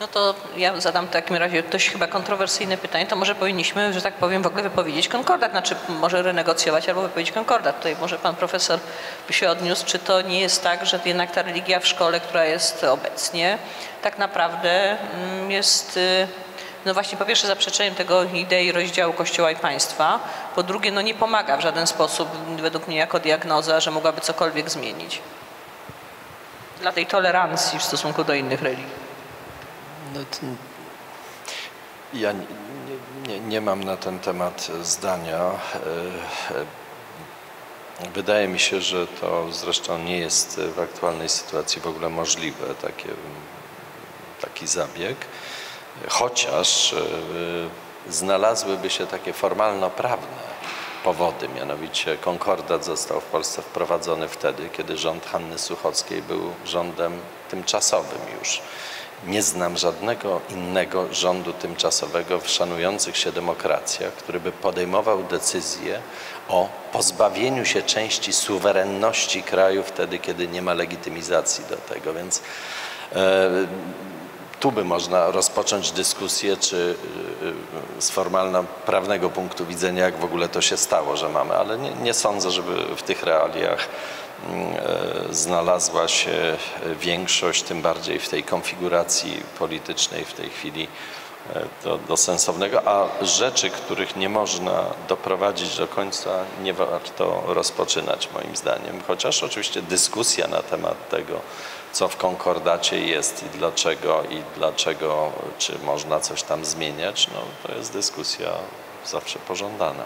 No to ja zadam w takim razie dość chyba kontrowersyjne pytanie, to może powinniśmy, że tak powiem, w ogóle wypowiedzieć konkordat, znaczy może renegocjować albo wypowiedzieć konkordat. Tutaj może pan profesor by się odniósł, czy to nie jest tak, że jednak ta religia w szkole, która jest obecnie, tak naprawdę mm, jest y, no właśnie po pierwsze zaprzeczeniem tego idei rozdziału Kościoła i państwa, po drugie no nie pomaga w żaden sposób według mnie jako diagnoza, że mogłaby cokolwiek zmienić dla tej tolerancji w stosunku do innych religii. No ja nie, nie, nie mam na ten temat zdania. E, e, Wydaje mi się, że to zresztą nie jest w aktualnej sytuacji w ogóle możliwe, takie, taki zabieg, chociaż e, znalazłyby się takie formalno-prawne powody, mianowicie konkordat został w Polsce wprowadzony wtedy, kiedy rząd Hanny Suchockiej był rządem tymczasowym już. Nie znam żadnego innego rządu tymczasowego w szanujących się demokracjach, który by podejmował decyzję o pozbawieniu się części suwerenności kraju wtedy, kiedy nie ma legitymizacji do tego. Więc e, tu by można rozpocząć dyskusję, czy e, z formalno-prawnego punktu widzenia, jak w ogóle to się stało, że mamy, ale nie, nie sądzę, żeby w tych realiach E, znalazła się większość, tym bardziej w tej konfiguracji politycznej w tej chwili e, do, do sensownego, a rzeczy, których nie można doprowadzić do końca, nie warto rozpoczynać moim zdaniem. Chociaż oczywiście dyskusja na temat tego, co w konkordacie jest i dlaczego, i dlaczego, czy można coś tam zmieniać, no to jest dyskusja zawsze pożądana.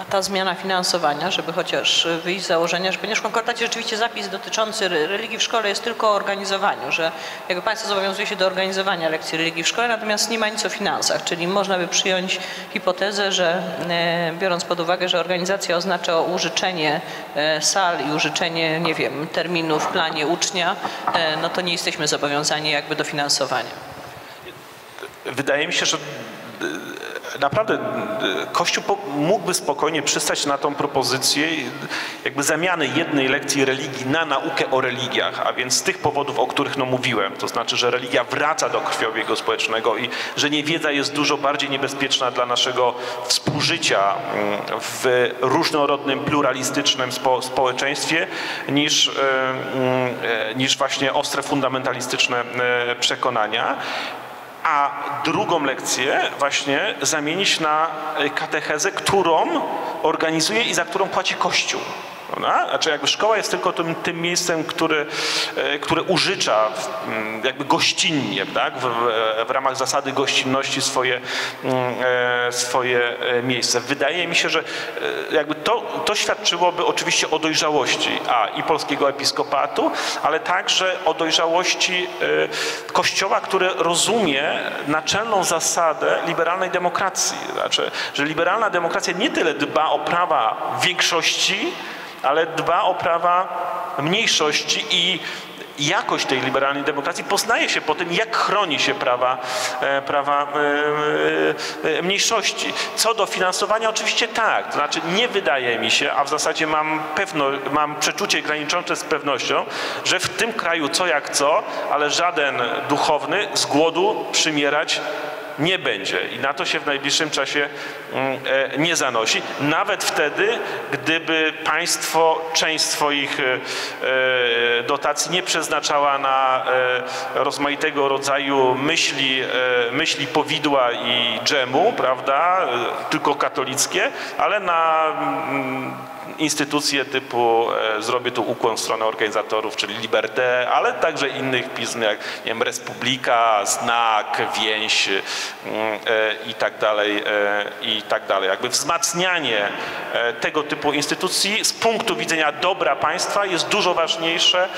A ta zmiana finansowania, żeby chociaż wyjść z założenia, że ponieważ w konkordacie rzeczywiście zapis dotyczący religii w szkole jest tylko o organizowaniu, że jakby państwo zobowiązuje się do organizowania lekcji religii w szkole, natomiast nie ma nic o finansach, czyli można by przyjąć hipotezę, że e, biorąc pod uwagę, że organizacja oznacza użyczenie e, sal i użyczenie, nie wiem, terminu w planie ucznia, e, no to nie jesteśmy zobowiązani jakby do finansowania. Wydaje mi się, że naprawdę Kościół mógłby spokojnie przystać na tą propozycję jakby zamiany jednej lekcji religii na naukę o religiach, a więc z tych powodów, o których no mówiłem, to znaczy, że religia wraca do krwiobiegu społecznego i że niewiedza jest dużo bardziej niebezpieczna dla naszego współżycia mm, w różnorodnym, pluralistycznym spo, społeczeństwie niż, e, mm, e, niż właśnie ostre fundamentalistyczne przekonania a drugą lekcję właśnie zamienić na katechezę, którą organizuje i za którą płaci Kościół. Prawda? Znaczy jakby szkoła jest tylko tym, tym miejscem, który, e, które użycza mm, jakby gościnnie, tak? w, w, ramach zasady gościnności swoje, mm, e, swoje e, miejsce. Wydaje mi się, że jakby to, to świadczyłoby oczywiście o dojrzałości a i polskiego episkopatu, ale także o dojrzałości Kościoła, który rozumie naczelną zasadę liberalnej demokracji. Znaczy, że liberalna demokracja nie tyle dba o prawa większości, ale dba o prawa mniejszości i jakość tej liberalnej demokracji poznaje się po tym, jak chroni się prawa, e, prawa e, e, mniejszości. Co do finansowania, oczywiście tak. To znaczy nie wydaje mi się, a w zasadzie mam, pewno, mam przeczucie graniczące z pewnością, że w tym kraju co jak co, ale żaden duchowny z głodu przymierać nie będzie i na to się w najbliższym czasie mm, e, nie zanosi. Nawet wtedy, gdyby państwo część swoich e, e, dotacji nie przeznaczała na rozmaitego rodzaju myśli, myśli powidła i dżemu, prawda, tylko katolickie, ale na mm, instytucje typu, e, zrobię tu ukłon w stronę organizatorów, czyli Liberté, ale także innych pism jak nie wiem, Republika, Znak, Więź mm, e, i tak dalej, e, i tak dalej. Jakby wzmacnianie tego typu instytucji z punktu widzenia dobra państwa jest dużo ważniejsze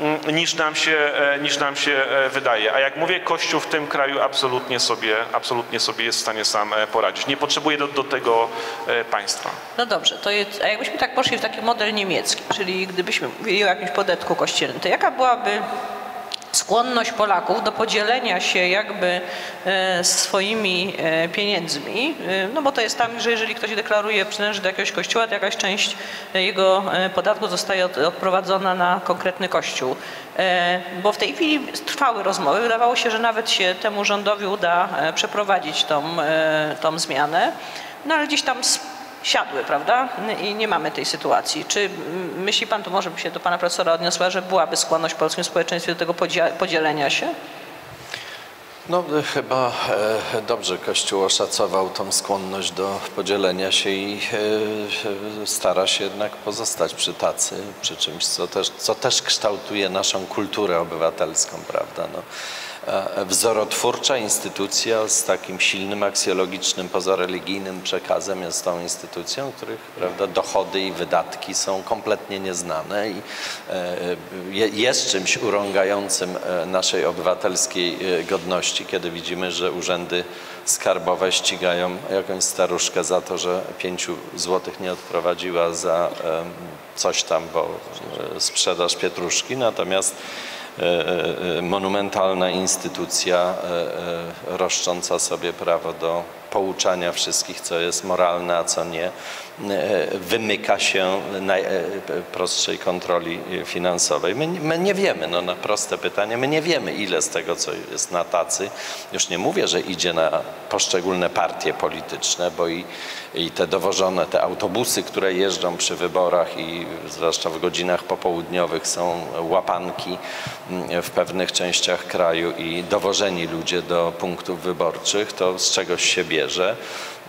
mm, niż nam się, niż nam się wydaje. A jak mówię, Kościół w tym kraju absolutnie sobie, absolutnie sobie jest w stanie sam poradzić. Nie potrzebuje do, do tego państwa. No dobrze, to jest, a jakbyśmy tak poszli w taki model niemiecki, czyli gdybyśmy mówili o jakimś podatku kościelnym, to jaka byłaby skłonność Polaków do podzielenia się jakby e, swoimi e, pieniędzmi, e, no bo to jest tam, że jeżeli ktoś deklaruje przynależność do jakiegoś kościoła, to jakaś część jego podatku zostaje odprowadzona na konkretny kościół. Bo w tej chwili trwały rozmowy, wydawało się, że nawet się temu rządowi uda przeprowadzić tą, tą zmianę, no ale gdzieś tam siadły, prawda? I nie mamy tej sytuacji. Czy myśli pan, to może by się do pana profesora odniosła, że byłaby skłonność w polskim społeczeństwie do tego podzielenia się? No chyba e, dobrze Kościół oszacował tą skłonność do podzielenia się i e, stara się jednak pozostać przy tacy, przy czymś, co też, co też kształtuje naszą kulturę obywatelską, prawda? No, E, wzorotwórcza instytucja z takim silnym aksjologicznym, pozareligijnym przekazem jest tą instytucją, których prawda, dochody i wydatki są kompletnie nieznane i e, jest czymś urągającym e, naszej obywatelskiej godności, kiedy widzimy, że urzędy skarbowe ścigają jakąś staruszkę za to, że pięciu złotych nie odprowadziła za coś tam, bo sprzedaż pietruszki, natomiast E, e, monumentalna instytucja e, roszcząca sobie prawo do pouczania wszystkich, co jest moralne, a co nie, wymyka się najprostszej kontroli finansowej. My, my, nie wiemy, no na proste pytanie, my nie wiemy ile z tego, co jest na tacy, już nie mówię, że idzie na poszczególne partie polityczne, bo i, i te dowożone, te autobusy, które jeżdżą przy wyborach i zwłaszcza w godzinach popołudniowych są łapanki mm, w pewnych częściach kraju i dowożeni ludzie do punktów wyborczych, to z czegoś się bierze.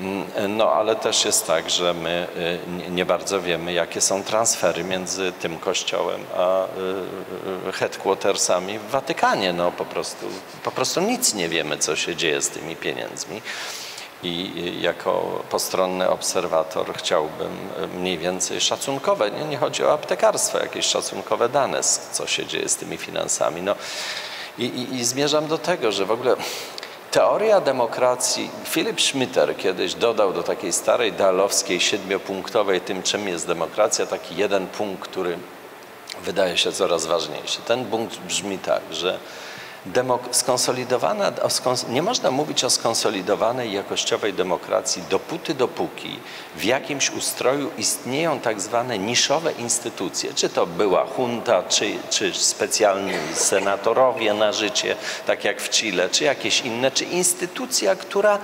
Mm, no ale też jest tak, że my y, nie bardzo wiemy, jakie są transfery między tym kościołem a y, y, headquartersami w Watykanie. No po prostu, po prostu nic nie wiemy, co się dzieje z tymi pieniędzmi. I jako postronny obserwator chciałbym mniej więcej szacunkowe, nie, nie chodzi o aptekarstwo, jakieś szacunkowe dane, co się dzieje z tymi finansami. No, i, i, I zmierzam do tego, że w ogóle Teoria demokracji, Filip Schmitter kiedyś dodał do takiej starej dalowskiej siedmiopunktowej tym, czym jest demokracja, taki jeden punkt, który wydaje się coraz ważniejszy. Ten punkt brzmi tak, że skonsolidowana, nie można mówić o skonsolidowanej jakościowej demokracji dopóty, dopóki w jakimś ustroju istnieją tak zwane niszowe instytucje, czy to była junta, czy, czy specjalni senatorowie na życie, tak jak w Chile, czy jakieś inne, czy instytucja, która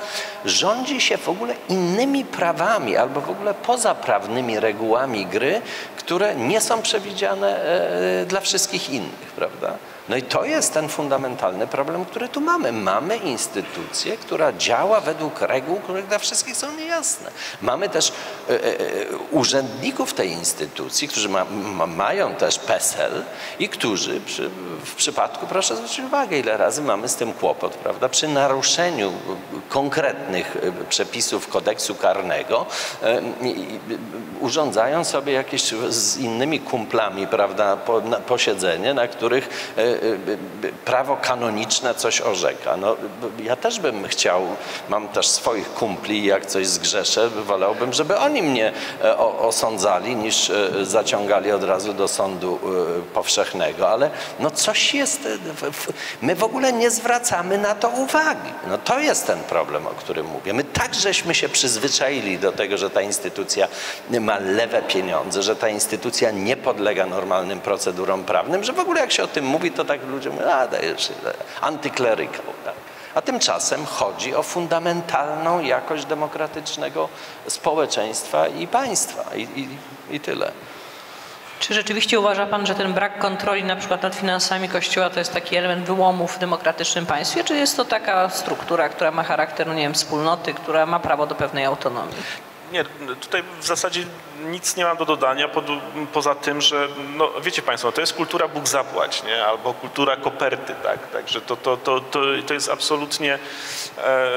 rządzi się w ogóle innymi prawami albo w ogóle pozaprawnymi regułami gry, które nie są przewidziane e, dla wszystkich innych, prawda? No i to jest ten fundamentalny problem, który tu mamy. Mamy instytucję, która działa według reguł, które dla wszystkich są niejasne. Mamy też e, e, urzędników tej instytucji, którzy ma, ma, mają też PESEL i którzy przy, w przypadku, proszę zwrócić uwagę, ile razy mamy z tym kłopot, prawda, przy naruszeniu konkretnych e, przepisów kodeksu karnego e, urządzają sobie jakieś z innymi kumplami, prawda, po, na, posiedzenie, na których e, prawo kanoniczne coś orzeka. No, ja też bym chciał, mam też swoich kumpli, jak coś zgrzeszę, wolałbym, żeby oni mnie e, osądzali, niż e, zaciągali od razu do sądu e, powszechnego, ale no coś jest, my w ogóle nie zwracamy na to uwagi. No to jest ten problem, o którym mówię. My tak żeśmy się przyzwyczaili do tego, że ta instytucja ma lewe pieniądze, że ta instytucja nie podlega normalnym procedurom prawnym, że w ogóle jak się o tym mówi, to tak ludzie mówią, a dajesz, antyklerykał. Tak? A tymczasem chodzi o fundamentalną jakość demokratycznego społeczeństwa i państwa. I, i, i tyle. Czy rzeczywiście uważa Pan, że ten brak kontroli na przykład nad finansami Kościoła to jest taki element wyłomu w demokratycznym państwie, czy jest to taka struktura, która ma charakter, no nie wiem, wspólnoty, która ma prawo do pewnej autonomii? Nie, tutaj w zasadzie nic nie mam do dodania po, poza tym, że no, wiecie Państwo, to jest kultura Bóg zapłać, nie? albo kultura koperty, tak? Także to, to, to, to, to jest absolutnie e, e,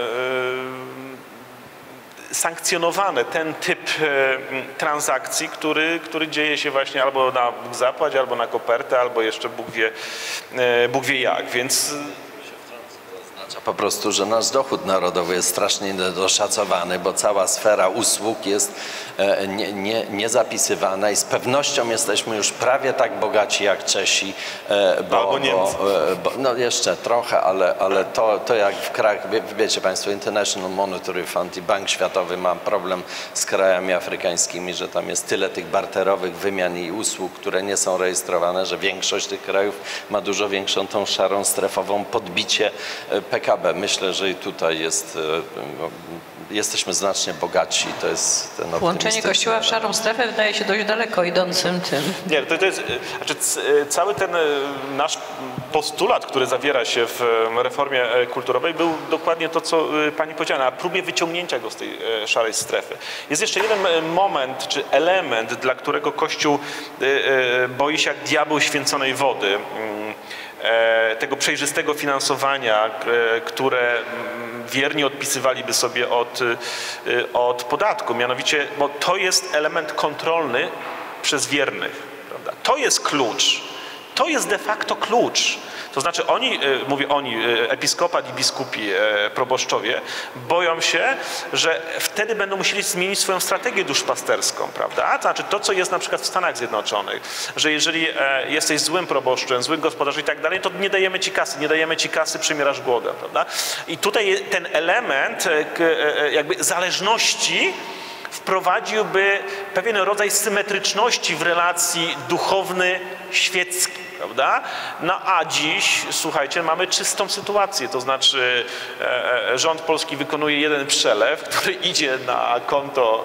sankcjonowany ten typ e, transakcji, który, który dzieje się właśnie albo na Bóg zapłać, albo na kopertę, albo jeszcze Bóg wie, e, Bóg wie jak, więc Po prostu, że nasz dochód narodowy jest strasznie niedoszacowany, bo cała sfera usług jest e, nie, nie, niezapisywana i z pewnością jesteśmy już prawie tak bogaci jak Czesi. e, Bo, Albo Niemcy. Bo, e, bo, no jeszcze trochę, ale, ale to, to jak w krajach, wie, wiecie Państwo, International Monetary Fund i Bank Światowy ma problem z krajami afrykańskimi, że tam jest tyle tych barterowych wymian i usług, które nie są rejestrowane, że większość tych krajów ma dużo większą tą szarą strefową podbicie e, PKB. Myślę, że i tutaj jest, e, no, jesteśmy znacznie bogatsi. To jest ten Włączenie Kościoła w szarą strefę wydaje się dość daleko idącym tym. Nie, to, to jest, e, znaczy e, cały ten nasz postulat, który zawiera się w reformie kulturowej był dokładnie to, co pani powiedziała, na próbie wyciągnięcia go z tej szarej strefy. Jest jeszcze jeden moment, czy element, dla którego Kościół boi się jak diabeł święconej wody. E, tego przejrzystego finansowania, e, które mm, wierni odpisywaliby sobie od, e, od podatku. Mianowicie, bo to jest element kontrolny przez wiernych. Prawda? To jest klucz. To jest de facto klucz. To znaczy oni, e, mówię oni, e, episkopat i biskupi, e, proboszczowie, boją się, że wtedy będą musieli zmienić swoją strategię duszpasterską, prawda? To znaczy to, co jest na przykład w Stanach Zjednoczonych, że jeżeli e, jesteś złym proboszczem, złym gospodarzem i tak dalej, to nie dajemy ci kasy, nie dajemy ci kasy, przymierasz głodem, prawda? I tutaj ten element e, e, jakby zależności wprowadziłby pewien rodzaj symetryczności w relacji duchowny-świecki. Prawda? No a dziś, słuchajcie, mamy czystą sytuację, to znaczy e, e, rząd polski wykonuje jeden przelew, który idzie na konto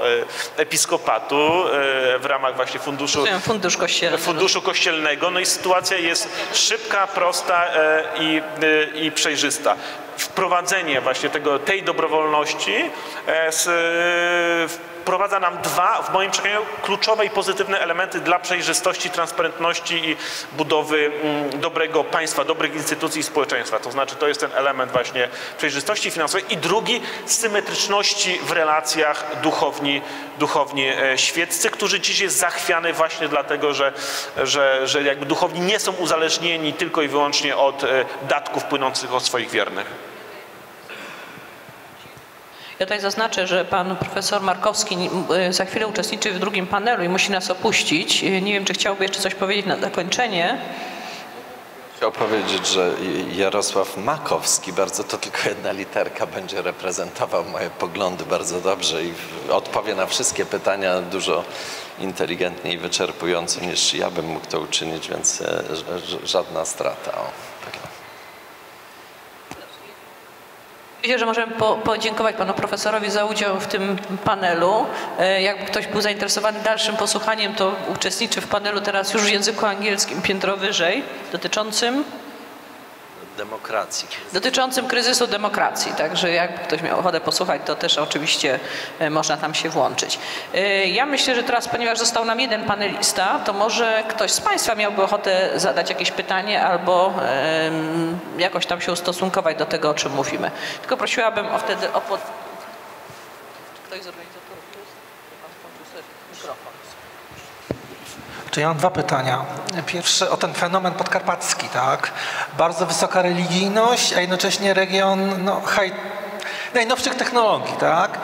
e, episkopatu e, w ramach właśnie funduszu Fundusz Kościelny. funduszu kościelnego. No i sytuacja jest szybka, prosta i, i przejrzysta. Wprowadzenie właśnie tego, tej dobrowolności e, wprowadza nam dwa, w moim przekonaniu, kluczowe i pozytywne elementy dla przejrzystości, transparentności i budowy mm, dobrego państwa, dobrych instytucji i społeczeństwa. To znaczy to jest ten element właśnie przejrzystości finansowej i drugi symetryczności w relacjach duchowni, duchowni e, świeccy, którzy dziś jest zachwiany właśnie dlatego, że, że, że jakby duchowni nie są uzależnieni tylko i wyłącznie od e, datków płynących od swoich wiernych. Ja tutaj zaznaczę, że pan profesor Markowski y, za chwilę uczestniczy w drugim panelu i musi nas opuścić. Y, Nie wiem, czy chciałby jeszcze coś powiedzieć na zakończenie. Chciał powiedzieć, że Jarosław Makowski, bardzo to tylko jedna literka, będzie reprezentował moje poglądy bardzo dobrze i odpowie na wszystkie pytania dużo inteligentniej i wyczerpująco niż ja bym mógł to uczynić, więc e, żadna strata. O, tak. Myślę, że możemy po, podziękować panu profesorowi za udział w tym panelu. E, Jakby ktoś był zainteresowany dalszym posłuchaniem, to uczestniczy w panelu teraz już w języku angielskim piętro wyżej, dotyczącym, Demokracji. dotyczącym kryzysu demokracji. Także jakby ktoś miał ochotę posłuchać, to też oczywiście e, można tam się włączyć. E, Ja myślę, że teraz, ponieważ został nam jeden panelista, to może ktoś z państwa miałby ochotę zadać jakieś pytanie albo jakoś tam się ustosunkować do tego, o czym mówimy. Tylko prosiłabym o wtedy o pod... Ktoś z organizatorów jest? Pan włączył sobie mikrofon. Czy ja mam dwa pytania. Pierwsze o ten fenomen podkarpacki, tak? Bardzo wysoka religijność, a jednocześnie region no, high, najnowszych technologii, tak?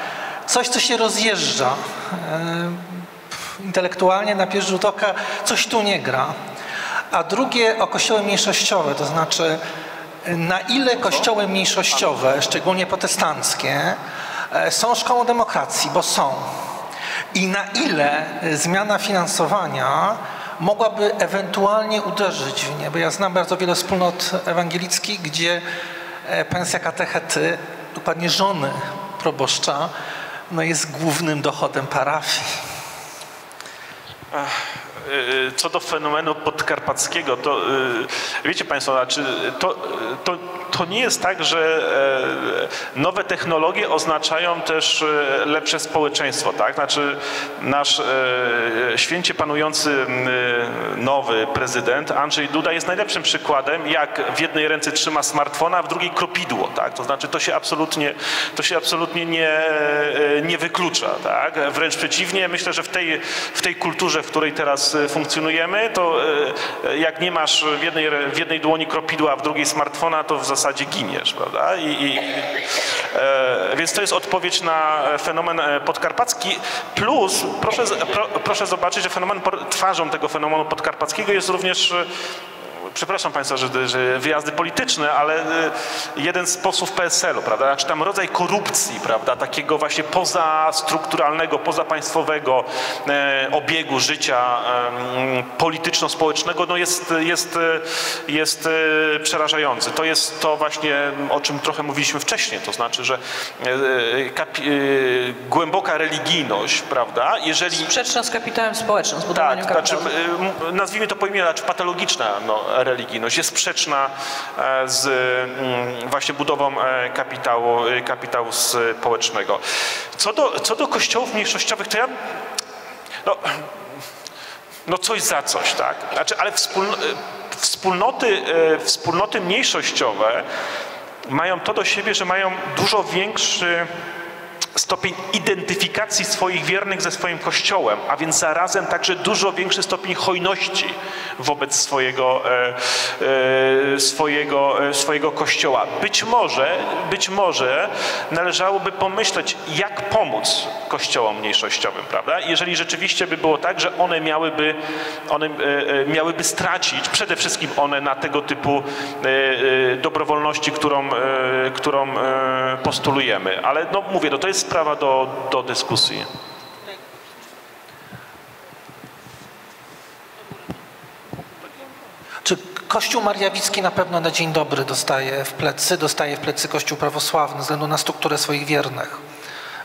Coś, co się rozjeżdża. Intelektualnie na pierwszy rzut oka coś tu nie gra. A drugie o kościoły mniejszościowe, to znaczy na ile kościoły mniejszościowe, szczególnie protestanckie, e, są szkołą demokracji, bo są. I na ile e, zmiana finansowania mogłaby ewentualnie uderzyć w nie? Bo ja znam bardzo wiele wspólnot ewangelickich, gdzie e, pensja katechety, dokładnie żony proboszcza, no jest głównym dochodem parafii. Y, Co do fenomenu podkarpackiego, to wiecie Państwo, znaczy, to, to, to nie jest tak, że e, nowe technologie oznaczają też e, lepsze społeczeństwo, tak? Znaczy nasz e, święcie panujący nowy prezydent Andrzej Duda jest najlepszym przykładem, jak w jednej ręce trzyma smartfona, a w drugiej kropidło, tak? To znaczy to się absolutnie, to się absolutnie nie, nie wyklucza, tak? Wręcz przeciwnie, myślę, że w tej, w tej kulturze, w której teraz funkcjonujemy, to jak nie masz w jednej, w jednej dłoni kropidła, a w drugiej smartfona, to w zasadzie zasadzie giniesz, prawda? I, i, e, więc to jest odpowiedź na fenomen e, podkarpacki. Plus, proszę, pro, proszę zobaczyć, że fenomen, twarzą tego fenomenu podkarpackiego jest również e, przepraszam Państwa, że, że wyjazdy polityczne, ale y, jeden z posłów PSL-u, prawda, znaczy tam rodzaj korupcji, prawda, takiego właśnie pozastrukturalnego, pozapaństwowego e, obiegu życia polityczno-społecznego, no jest, jest, e, jest e, przerażający. To jest to właśnie, o czym trochę mówiliśmy wcześniej, to znaczy, że e, kapi, e, głęboka religijność, prawda, jeżeli... Sprzeczna z kapitałem społecznym, z budowaniem Tak, znaczy, kapitału. y, m- nazwijmy to po imieniu, znaczy patologiczna no, religijność jest sprzeczna e, z mm, właśnie budową e, kapitału, e, kapitału społecznego. Co do, co do kościołów mniejszościowych, to ja no, no coś za coś, tak? Znaczy, ale wspólno, wspólnoty, wspólnoty mniejszościowe mają to do siebie, że mają dużo większy stopień identyfikacji swoich wiernych ze swoim kościołem, a więc zarazem także dużo większy stopień hojności wobec swojego, e, e, swojego, e, swojego kościoła. Być może, być może należałoby pomyśleć, jak pomóc kościołom mniejszościowym, prawda? Jeżeli rzeczywiście by było tak, że one miałyby, one miałyby stracić, przede wszystkim one na tego typu dobrowolności, którą, którą postulujemy. Ale no mówię, no to jest sprawa do, do dyskusji. Czy Kościół Mariawicki na pewno na dzień dobry dostaje w plecy, dostaje w plecy Kościół prawosławny ze względu na strukturę swoich wiernych?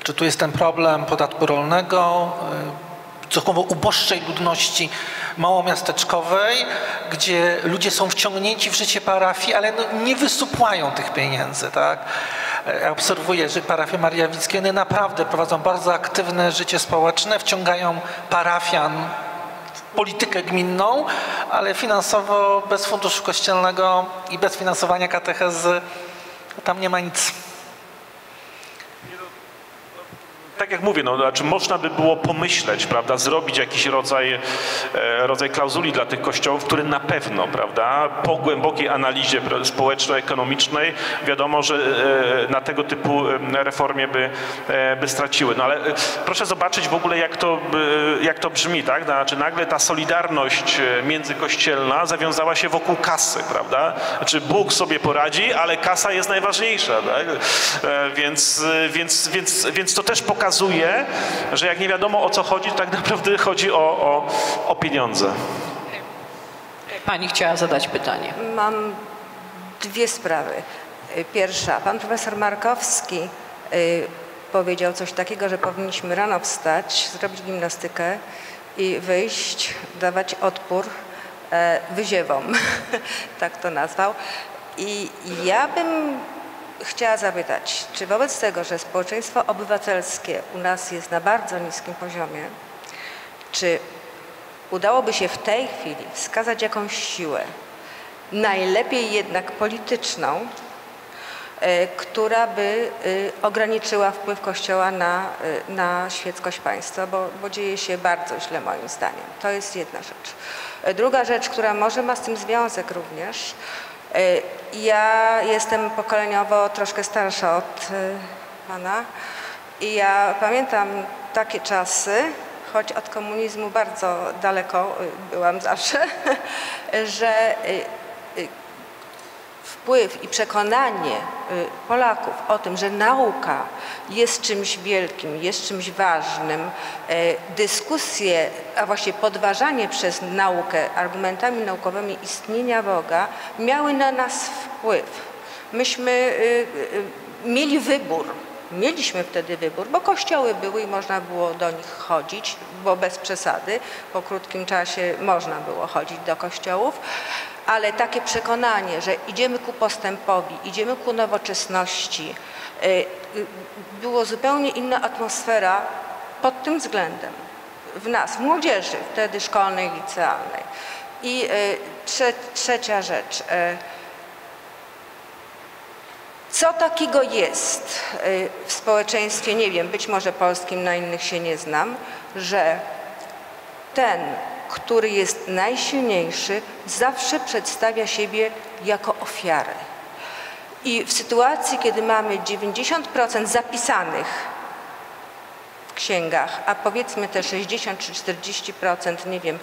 Czy tu jest ten problem podatku rolnego, y, stosunkowo uboższej ludności małomiasteczkowej, gdzie ludzie są wciągnięci w życie parafii, ale no nie wysupłają tych pieniędzy, tak? Ja obserwuję, że parafie mariawickie, one naprawdę prowadzą bardzo aktywne życie społeczne, wciągają parafian politykę gminną, ale finansowo bez funduszu kościelnego i bez finansowania katechezy tam nie ma nic. Tak jak mówię, no, znaczy można by było pomyśleć, prawda, zrobić jakiś rodzaj, e, rodzaj klauzuli dla tych kościołów, które na pewno, prawda, po głębokiej analizie społeczno-ekonomicznej wiadomo, że e, na tego typu reformie by, e, by straciły. No ale proszę zobaczyć w ogóle, jak to, jak to brzmi, tak? Znaczy nagle ta solidarność międzykościelna zawiązała się wokół kasy, prawda? Znaczy Bóg sobie poradzi, ale kasa jest najważniejsza, tak? Więc, więc, więc, więc to też pokazuje, że jak nie wiadomo o co chodzi, to tak naprawdę chodzi o, o, o pieniądze. Pani chciała zadać pytanie. Mam dwie sprawy. Pierwsza, pan profesor Markowski y, powiedział coś takiego, że powinniśmy rano wstać, zrobić gimnastykę i wyjść, dawać odpór e, wyziewom, tak to nazwał. I ja bym chciała zapytać, czy wobec tego, że społeczeństwo obywatelskie u nas jest na bardzo niskim poziomie, czy udałoby się w tej chwili wskazać jakąś siłę, najlepiej jednak polityczną, e, która by e, ograniczyła wpływ Kościoła na, e, na świeckość państwa, bo, bo dzieje się bardzo źle moim zdaniem. To jest jedna rzecz. Druga rzecz, która może ma z tym związek również, ja jestem pokoleniowo troszkę starsza od e, Pana. I ja pamiętam takie czasy, choć od komunizmu bardzo daleko y, byłam zawsze, że y, y, wpływ i przekonanie y, Polaków o tym, że nauka jest czymś wielkim, jest czymś ważnym, y, dyskusje, a właściwie podważanie przez naukę argumentami naukowymi istnienia Boga miały na nas wpływ. Myśmy y, y, mieli wybór. Mieliśmy wtedy wybór, bo kościoły były i można było do nich chodzić, bo bez przesady, po krótkim czasie można było chodzić do kościołów, ale takie przekonanie, że idziemy ku postępowi, idziemy ku nowoczesności, y, y, było zupełnie inna atmosfera pod tym względem w nas, w młodzieży, wtedy szkolnej, licealnej. I y, trze, trzecia rzecz. Co takiego jest w społeczeństwie, nie wiem, być może polskim, na innych się nie znam, że ten, który jest najsilniejszy, zawsze przedstawia siebie jako ofiarę. I w sytuacji, kiedy mamy 90% zapisanych w księgach, a powiedzmy te 60 czy 40%, nie wiem,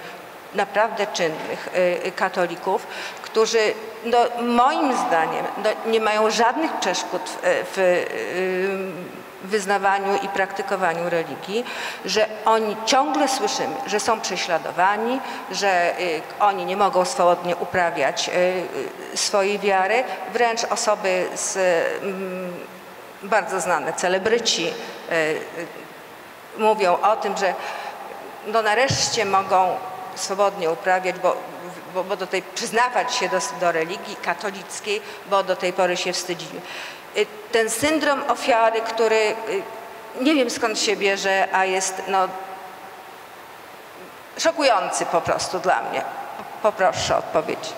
naprawdę czynnych y, katolików, którzy no, moim zdaniem no, nie mają żadnych przeszkód w, w y, wyznawaniu i praktykowaniu religii, że oni ciągle słyszymy, że są prześladowani, że y, oni nie mogą swobodnie uprawiać swojej wiary, wręcz osoby z mm, bardzo znane celebryci mówią o tym, że no nareszcie mogą swobodnie uprawiać, bo, bo, bo do tej, przyznawać się do, do religii katolickiej, bo do tej pory się wstydzili. Y, ten syndrom ofiary, który y, nie wiem skąd się bierze, a jest no, szokujący po prostu dla mnie. Poproszę o odpowiedź.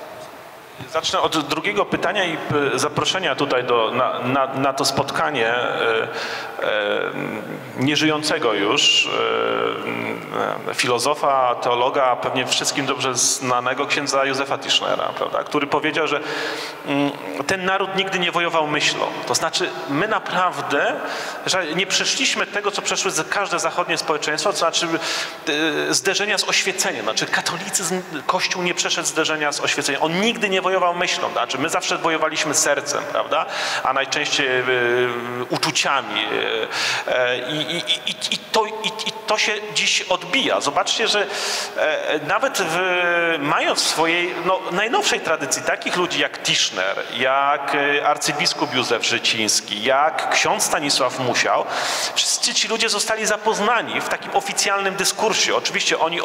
Zacznę od drugiego pytania i zaproszenia tutaj do, na, na, na to spotkanie e, e, nieżyjącego już e, filozofa, teologa, pewnie wszystkim dobrze znanego księdza Józefa Tischnera, prawda, który powiedział, że mm, ten naród nigdy nie wojował myślą. To znaczy my naprawdę że nie przeszliśmy tego, co przeszły każde zachodnie społeczeństwo, to znaczy zderzenia z oświeceniem. Znaczy katolicyzm, Kościół nie przeszedł zderzenia z oświeceniem. On nigdy nie wojował wojował myślą, znaczy my zawsze wojowaliśmy sercem, prawda, a najczęściej y, uczuciami y, i, to, to się dziś odbija. Zobaczcie, że e, nawet w, mając w swojej no, najnowszej tradycji takich ludzi jak Tischner, jak arcybiskup Józef Życiński, jak ksiądz Stanisław Musiał, wszyscy ci ludzie zostali zapoznani w takim oficjalnym dyskursie. Oczywiście oni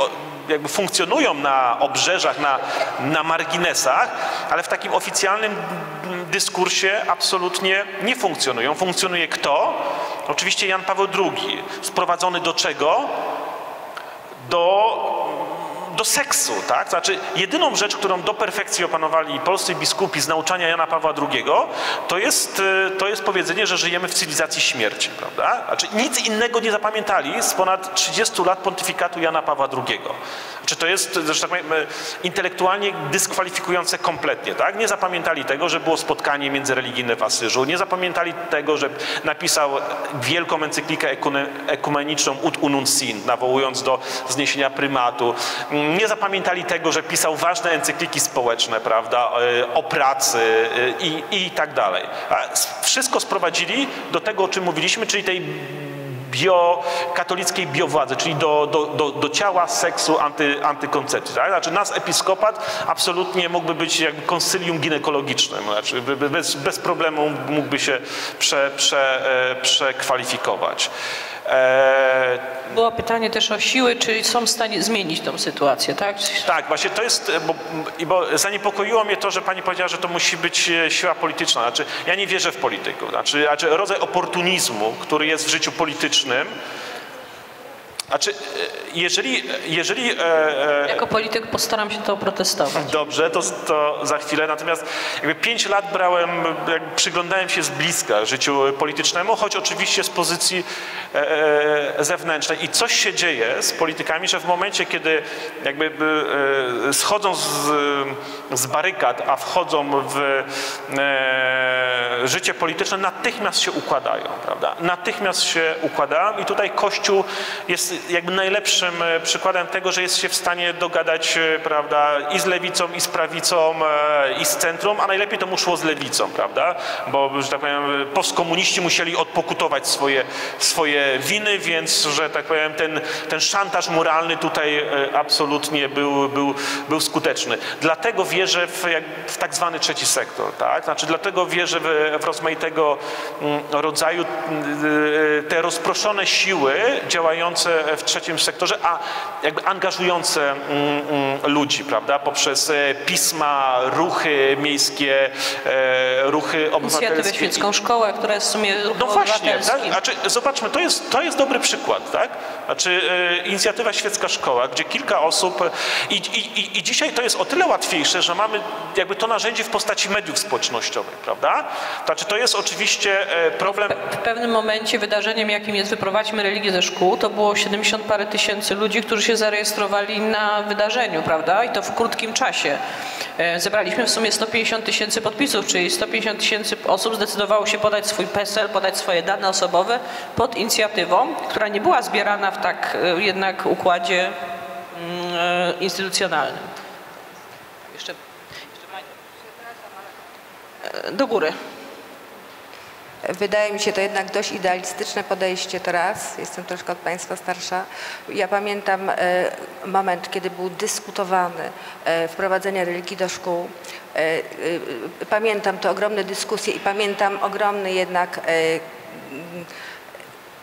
jakby funkcjonują na obrzeżach, na, na marginesach, ale w takim oficjalnym dyskursie absolutnie nie funkcjonują. Funkcjonuje kto? Oczywiście Jan Paweł II. Sprowadzony do czego? Do seksu, tak? Znaczy, jedyną rzecz, którą do perfekcji opanowali polscy biskupi z nauczania Jana Pawła II, to jest, e, to jest powiedzenie, że żyjemy w cywilizacji śmierci, prawda? Znaczy, nic innego nie zapamiętali z ponad 30 lat pontyfikatu Jana Pawła II. Znaczy, to jest, że tak powiem, e, intelektualnie dyskwalifikujące kompletnie, tak? Nie zapamiętali tego, że było spotkanie międzyreligijne w Asyżu, nie zapamiętali tego, że napisał wielką encyklikę ekumeniczną Ut Unum Sint, nawołując do zniesienia prymatu, nie zapamiętali tego, że pisał ważne encykliki społeczne, prawda, e, o pracy e, i, i tak dalej. A wszystko sprowadzili do tego, o czym mówiliśmy, czyli tej bio, katolickiej biowładzy, czyli do, do, do, do ciała, seksu, anty, antykoncepcji. Tak? Znaczy nas episkopat absolutnie mógłby być jakby konsylium ginekologicznym, znaczy bez, bez problemu mógłby się prze, prze, e, przekwalifikować. E, Było pytanie też o siły, czy są w stanie zmienić tą sytuację, tak? Tak, właśnie to jest, bo, bo zaniepokoiło mnie to, że pani powiedziała, że to musi być e, siła polityczna. Znaczy, ja nie wierzę w polityków. Znaczy, znaczy rodzaj oportunizmu, który jest w życiu politycznym, znaczy, jeżeli... jeżeli e, e, jako polityk postaram się to protestować. Dobrze, to, to za chwilę. Natomiast jakby pięć lat brałem, przyglądałem się z bliska życiu politycznemu, choć oczywiście z pozycji zewnętrznej. I coś się dzieje z politykami, że w momencie, kiedy jakby schodzą z, z barykad, a wchodzą w życie polityczne, natychmiast się układają, prawda? Natychmiast się układają i tutaj Kościół jest jakby najlepszym e, przykładem tego, że jest się w stanie dogadać, e, prawda, i z lewicą, i z prawicą, e, i z centrum, a najlepiej to mu szło z lewicą, prawda, bo, że tak powiem, postkomuniści musieli odpokutować swoje, swoje winy, więc, że tak powiem, ten, ten szantaż moralny tutaj absolutnie był, był, był skuteczny. Dlatego wierzę w, w tak zwany trzeci sektor, tak, znaczy dlatego wierzę w, w rozmaitego mm, rodzaju te rozproszone siły działające w trzecim sektorze, a jakby angażujące mm, mm, ludzi, prawda, poprzez e, pisma, ruchy miejskie, e, ruchy obywatelskie. Inicjatywę Świecką Szkołę, która jest w sumie No właśnie, tak? znaczy, zobaczmy, to jest, to jest dobry przykład, tak? Znaczy e, inicjatywa Świecka Szkoła, gdzie kilka osób i, i, i dzisiaj to jest o tyle łatwiejsze, że mamy jakby to narzędzie w postaci mediów społecznościowych, prawda? Znaczy to jest oczywiście problem... W pewnym momencie wydarzeniem, jakim jest wyprowadźmy religię ze szkół, to było 70 parę tysięcy ludzi, którzy się zarejestrowali na wydarzeniu, prawda? I to w krótkim czasie. E, Zebraliśmy w sumie 150 tysięcy podpisów, czyli 150 tysięcy osób zdecydowało się podać swój PESEL, podać swoje dane osobowe pod inicjatywą, która nie była zbierana w tak e, jednak układzie mm, e, instytucjonalnym. Jeszcze, do góry. Wydaje mi się to jednak dość idealistyczne podejście teraz. Jestem troszkę od Państwa starsza. Ja pamiętam e, moment, kiedy był dyskutowany e, wprowadzenie religii do szkół. E, Pamiętam te ogromne dyskusje i pamiętam ogromny jednak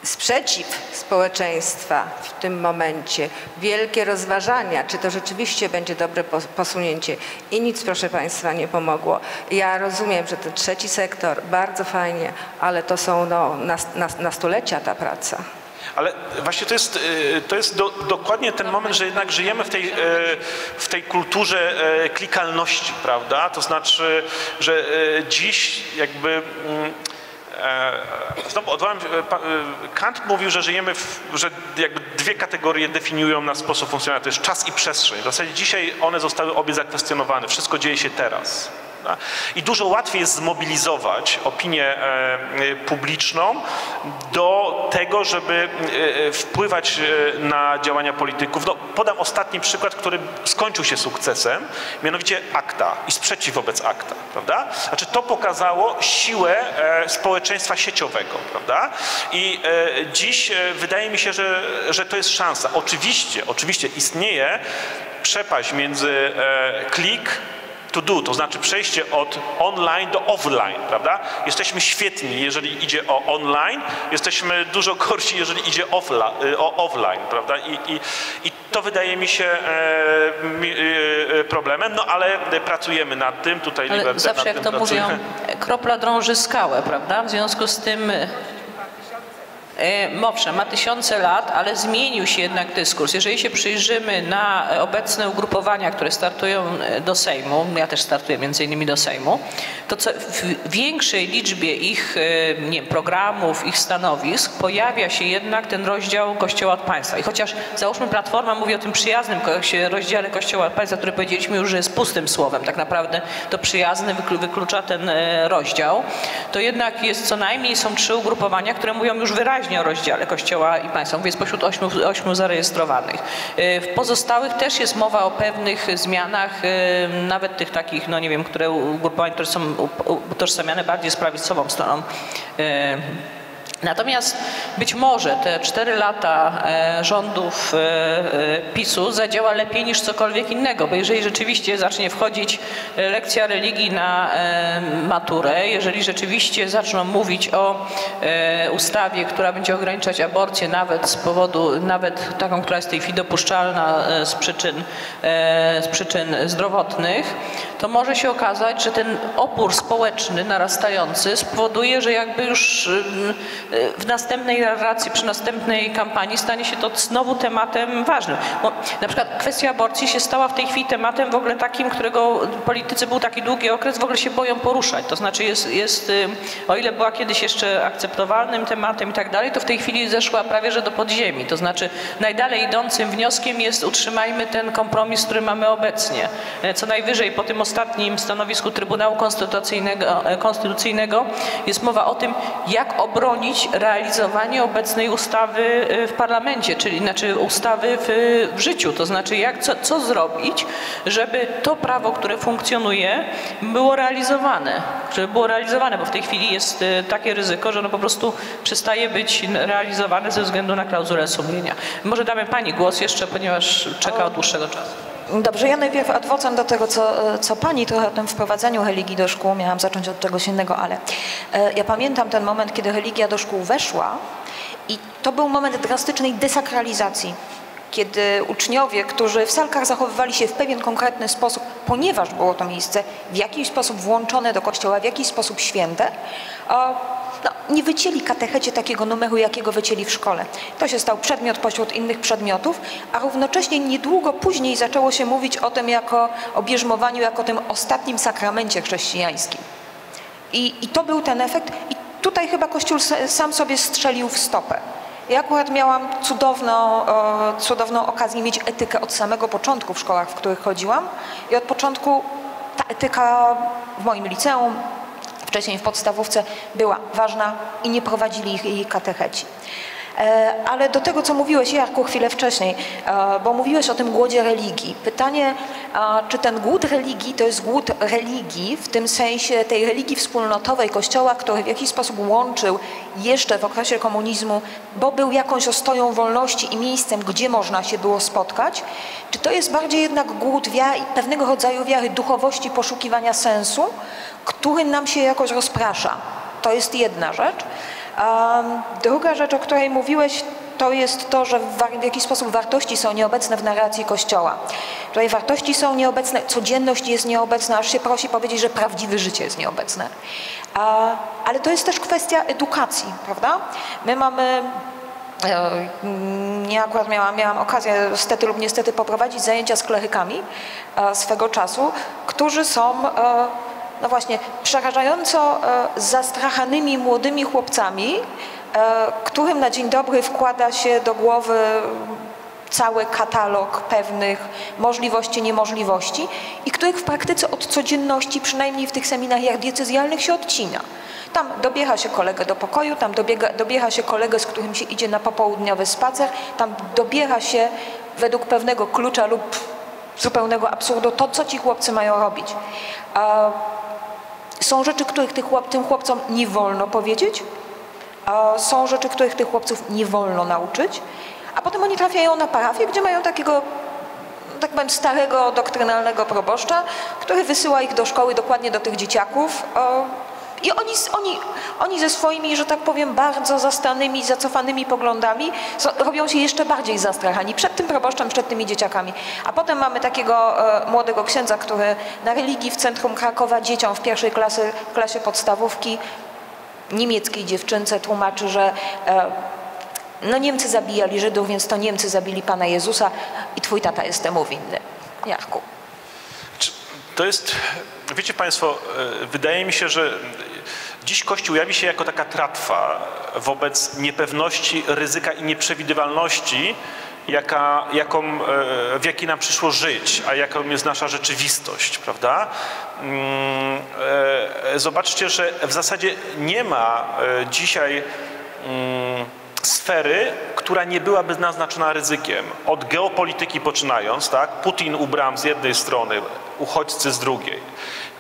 sprzeciw społeczeństwa w tym momencie, wielkie rozważania, czy to rzeczywiście będzie dobre pos- posunięcie i nic, proszę Państwa, nie pomogło. Ja rozumiem, że ten trzeci sektor, bardzo fajnie, ale to są no, na, na, na stulecia ta praca. Ale właśnie to jest, e, to jest do, dokładnie ten moment, że jednak żyjemy w tej, e, w tej kulturze e, klikalności, prawda? To znaczy, że dziś jakby... e, Znowu odwołam, e, e, Kant mówił, że żyjemy, w, że jakby dwie kategorie definiują nasz sposób funkcjonowania, to jest czas i przestrzeń. W zasadzie dzisiaj one zostały obie zakwestionowane, wszystko dzieje się teraz. Prawda? I dużo łatwiej jest zmobilizować opinię e, e, publiczną do tego, żeby e, wpływać na działania polityków. No, podam ostatni przykład, który skończył się sukcesem, mianowicie akta i sprzeciw wobec akta, prawda? Znaczy to pokazało siłę społeczeństwa sieciowego, prawda? I dziś wydaje mi się, że, że to jest szansa. Oczywiście, oczywiście istnieje przepaść między klik to do, to znaczy przejście od online do offline, prawda? Jesteśmy świetni, jeżeli idzie o online, jesteśmy dużo gorsi, jeżeli idzie offla, y, o offline, prawda? I, i, i to wydaje mi się e, e, problemem, no ale pracujemy nad tym, tutaj Ale Liberty zawsze, jak to mówią, pracuje. kropla drąży skałę, prawda? W związku z tym, e, owszem, ma tysiące lat, ale zmienił się jednak dyskurs. Jeżeli się przyjrzymy na obecne ugrupowania, które startują e, do Sejmu, ja też startuję między innymi do Sejmu, to w większej liczbie ich e, nie wiem, programów, ich stanowisk pojawia się jednak ten rozdział Kościoła od państwa. I chociaż załóżmy Platforma mówi o tym przyjaznym rozdziale Kościoła od państwa, który powiedzieliśmy już, że jest pustym słowem, tak naprawdę to przyjazny wyklu- wyklucza ten rozdział, to jednak jest co najmniej są trzy ugrupowania, które mówią już wyraźnie o rozdziale Kościoła i państwa. Mówię, jest pośród ośmiu, ośmiu zarejestrowanych. E, W pozostałych też jest mowa o pewnych zmianach, e, nawet tych takich, no nie wiem, które ugrupowań, które są utożsamiane bardziej z prawicową stroną e, Natomiast być może te cztery lata e, rządów e, e, PiSu zadziała lepiej niż cokolwiek innego, bo jeżeli rzeczywiście zacznie wchodzić lekcja religii na maturę, jeżeli rzeczywiście zaczną mówić o ustawie, która będzie ograniczać aborcję nawet z powodu, nawet taką, która jest w tej chwili dopuszczalna z przyczyn, z przyczyn zdrowotnych, to może się okazać, że ten opór społeczny narastający spowoduje, że jakby już w następnej narracji, przy następnej kampanii stanie się to znowu tematem ważnym. Bo na przykład kwestia aborcji się stała w tej chwili tematem w ogóle takim, którego politycy był taki długi okres, w ogóle się boją poruszać. To znaczy jest, jest y, o ile była kiedyś jeszcze akceptowalnym tematem i tak dalej, to w tej chwili zeszła prawie że do podziemi. To znaczy najdalej idącym wnioskiem jest utrzymajmy ten kompromis, który mamy obecnie. E, Co najwyżej po tym ostatnim stanowisku Trybunału Konstytucyjnego, e, Konstytucyjnego jest mowa o tym, jak obronić realizowanie obecnej ustawy e, w parlamencie, czyli znaczy ustawy w, w życiu. To znaczy jak, co, co zrobić, żeby to prawo, które funkcjonuje, było realizowane. Żeby było realizowane, bo w tej chwili jest e, takie ryzyko, że ono po prostu przestaje być realizowane ze względu na klauzulę sumienia. Może damy Pani głos jeszcze, ponieważ czeka od dłuższego czasu. Dobrze, ja najpierw adwocem do tego, co, co pani trochę o tym wprowadzeniu religii do szkół. Miałam zacząć od czegoś innego, ale e, ja pamiętam ten moment, kiedy religia do szkół weszła i to był moment drastycznej desakralizacji. Kiedy uczniowie, którzy w salkach zachowywali się w pewien konkretny sposób, ponieważ było to miejsce w jakiś sposób włączone do kościoła, w jakiś sposób święte, no, nie wycięli katechecie takiego numeru, jakiego wycięli w szkole. To się stał przedmiot pośród innych przedmiotów, a równocześnie niedługo później zaczęło się mówić o tym jako o bierzmowaniu jako tym ostatnim sakramencie chrześcijańskim. I, I to był ten efekt. I tutaj chyba Kościół sam sobie strzelił w stopę. Ja akurat miałam cudowną, cudowną okazję mieć etykę od samego początku w szkołach, w których chodziłam. I od początku ta etyka w moim liceum, wcześniej w podstawówce była ważna i nie prowadzili jej katecheci. E, ale do tego, co mówiłeś, Jarku, chwilę wcześniej, e, bo mówiłeś o tym głodzie religii. Pytanie, czy ten głód religii to jest głód religii, w tym sensie tej religii wspólnotowej Kościoła, który w jakiś sposób łączył jeszcze w okresie komunizmu, bo był jakąś ostoją wolności i miejscem, gdzie można się było spotkać, czy to jest bardziej jednak głód wiary, pewnego rodzaju wiary, duchowości, poszukiwania sensu, który nam się jakoś rozprasza? To jest jedna rzecz. Druga rzecz, o której mówiłeś, to jest to, że w jakiś sposób wartości są nieobecne w narracji Kościoła. Tutaj wartości są nieobecne, codzienność jest nieobecna, aż się prosi powiedzieć, że prawdziwe życie jest nieobecne. Ale to jest też kwestia edukacji, prawda? My mamy nie akurat miałam, miałam okazję stety lub niestety poprowadzić zajęcia z klerykami swego czasu, którzy są no właśnie, przerażająco e, zastrachanymi młodymi chłopcami, e, którym na dzień dobry wkłada się do głowy cały katalog pewnych możliwości, niemożliwości i których w praktyce od codzienności, przynajmniej w tych seminariach decyzjalnych się odcina. Tam dobiega się kolegę do pokoju, tam dobiega, dobiega się kolegę, z którym się idzie na popołudniowy spacer, tam dobiera się według pewnego klucza lub zupełnego absurdu to, co ci chłopcy mają robić. Są rzeczy, których tym chłopcom nie wolno powiedzieć, są rzeczy, których tych chłopców nie wolno nauczyć, a potem oni trafiają na parafię, gdzie mają takiego tak powiem, starego doktrynalnego proboszcza, który wysyła ich do szkoły dokładnie do tych dzieciaków. I oni, oni, oni ze swoimi, że tak powiem, bardzo zastanymi, zacofanymi poglądami robią się jeszcze bardziej zastrachani przed tym proboszczem, przed tymi dzieciakami. A potem mamy takiego e, młodego księdza, który na religii w centrum Krakowa dzieciom w pierwszej klasy, klasie podstawówki niemieckiej dziewczynce tłumaczy, że e, no Niemcy zabijali Żydów, więc to Niemcy zabili Pana Jezusa i twój tata jest temu winny. Jarku. To jest, wiecie Państwo, e, wydaje mi się, że dziś Kościół jawi się jako taka tratwa wobec niepewności, ryzyka i nieprzewidywalności, jaka, jaką, e, w jakiej nam przyszło żyć, a jaką jest nasza rzeczywistość, prawda? Mm, e, zobaczcie, że w zasadzie nie ma dzisiaj mm, sfery, która nie byłaby naznaczona ryzykiem. Od geopolityki poczynając, tak? Putin u bram z jednej strony, uchodźcy z drugiej.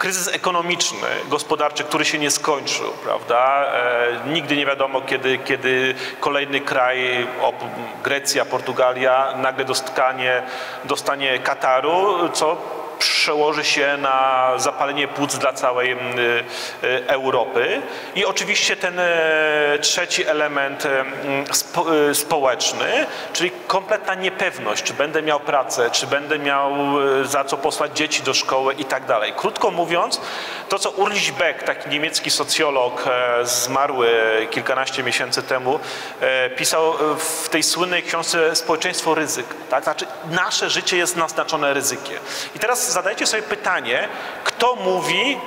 Kryzys ekonomiczny, gospodarczy, który się nie skończył, prawda? E, nigdy nie wiadomo, kiedy, kiedy kolejny kraj, Grecja, Portugalia, nagle dostanie, dostanie Kataru, co przełoży się na zapalenie płuc dla całej y, y, Europy. I oczywiście ten e, trzeci element e, spo, e, społeczny, czyli kompletna niepewność, czy będę miał pracę, czy będę miał za co posłać dzieci do szkoły i tak dalej. Krótko mówiąc, to co Ulrich Beck, taki niemiecki socjolog zmarły kilkanaście miesięcy temu, pisał w tej słynnej książce Społeczeństwo ryzyk. Tak? Znaczy nasze życie jest naznaczone ryzykiem. I teraz zadajcie sobie pytanie, kto mówi,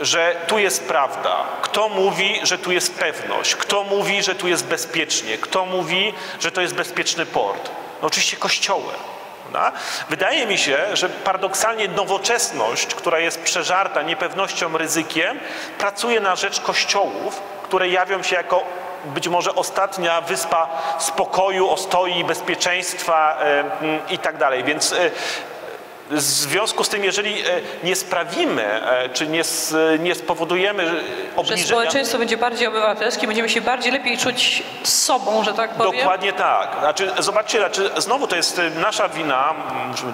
że tu jest prawda? Kto mówi, że tu jest pewność? Kto mówi, że tu jest bezpiecznie? Kto mówi, że to jest bezpieczny port? No oczywiście kościoły. Prawda? Wydaje mi się, że paradoksalnie nowoczesność, która jest przeżarta niepewnością, ryzykiem, pracuje na rzecz kościołów, które jawią się jako być może ostatnia wyspa spokoju, ostoi, bezpieczeństwa i tak dalej. Więc e, w związku z tym, jeżeli e, nie sprawimy, e, czy nie, nie spowodujemy obniżenia... Że społeczeństwo będzie bardziej obywatelskie, będziemy się bardziej lepiej czuć z sobą, że tak powiem? Dokładnie tak. Znaczy, zobaczcie, znaczy, znowu to jest e, nasza wina,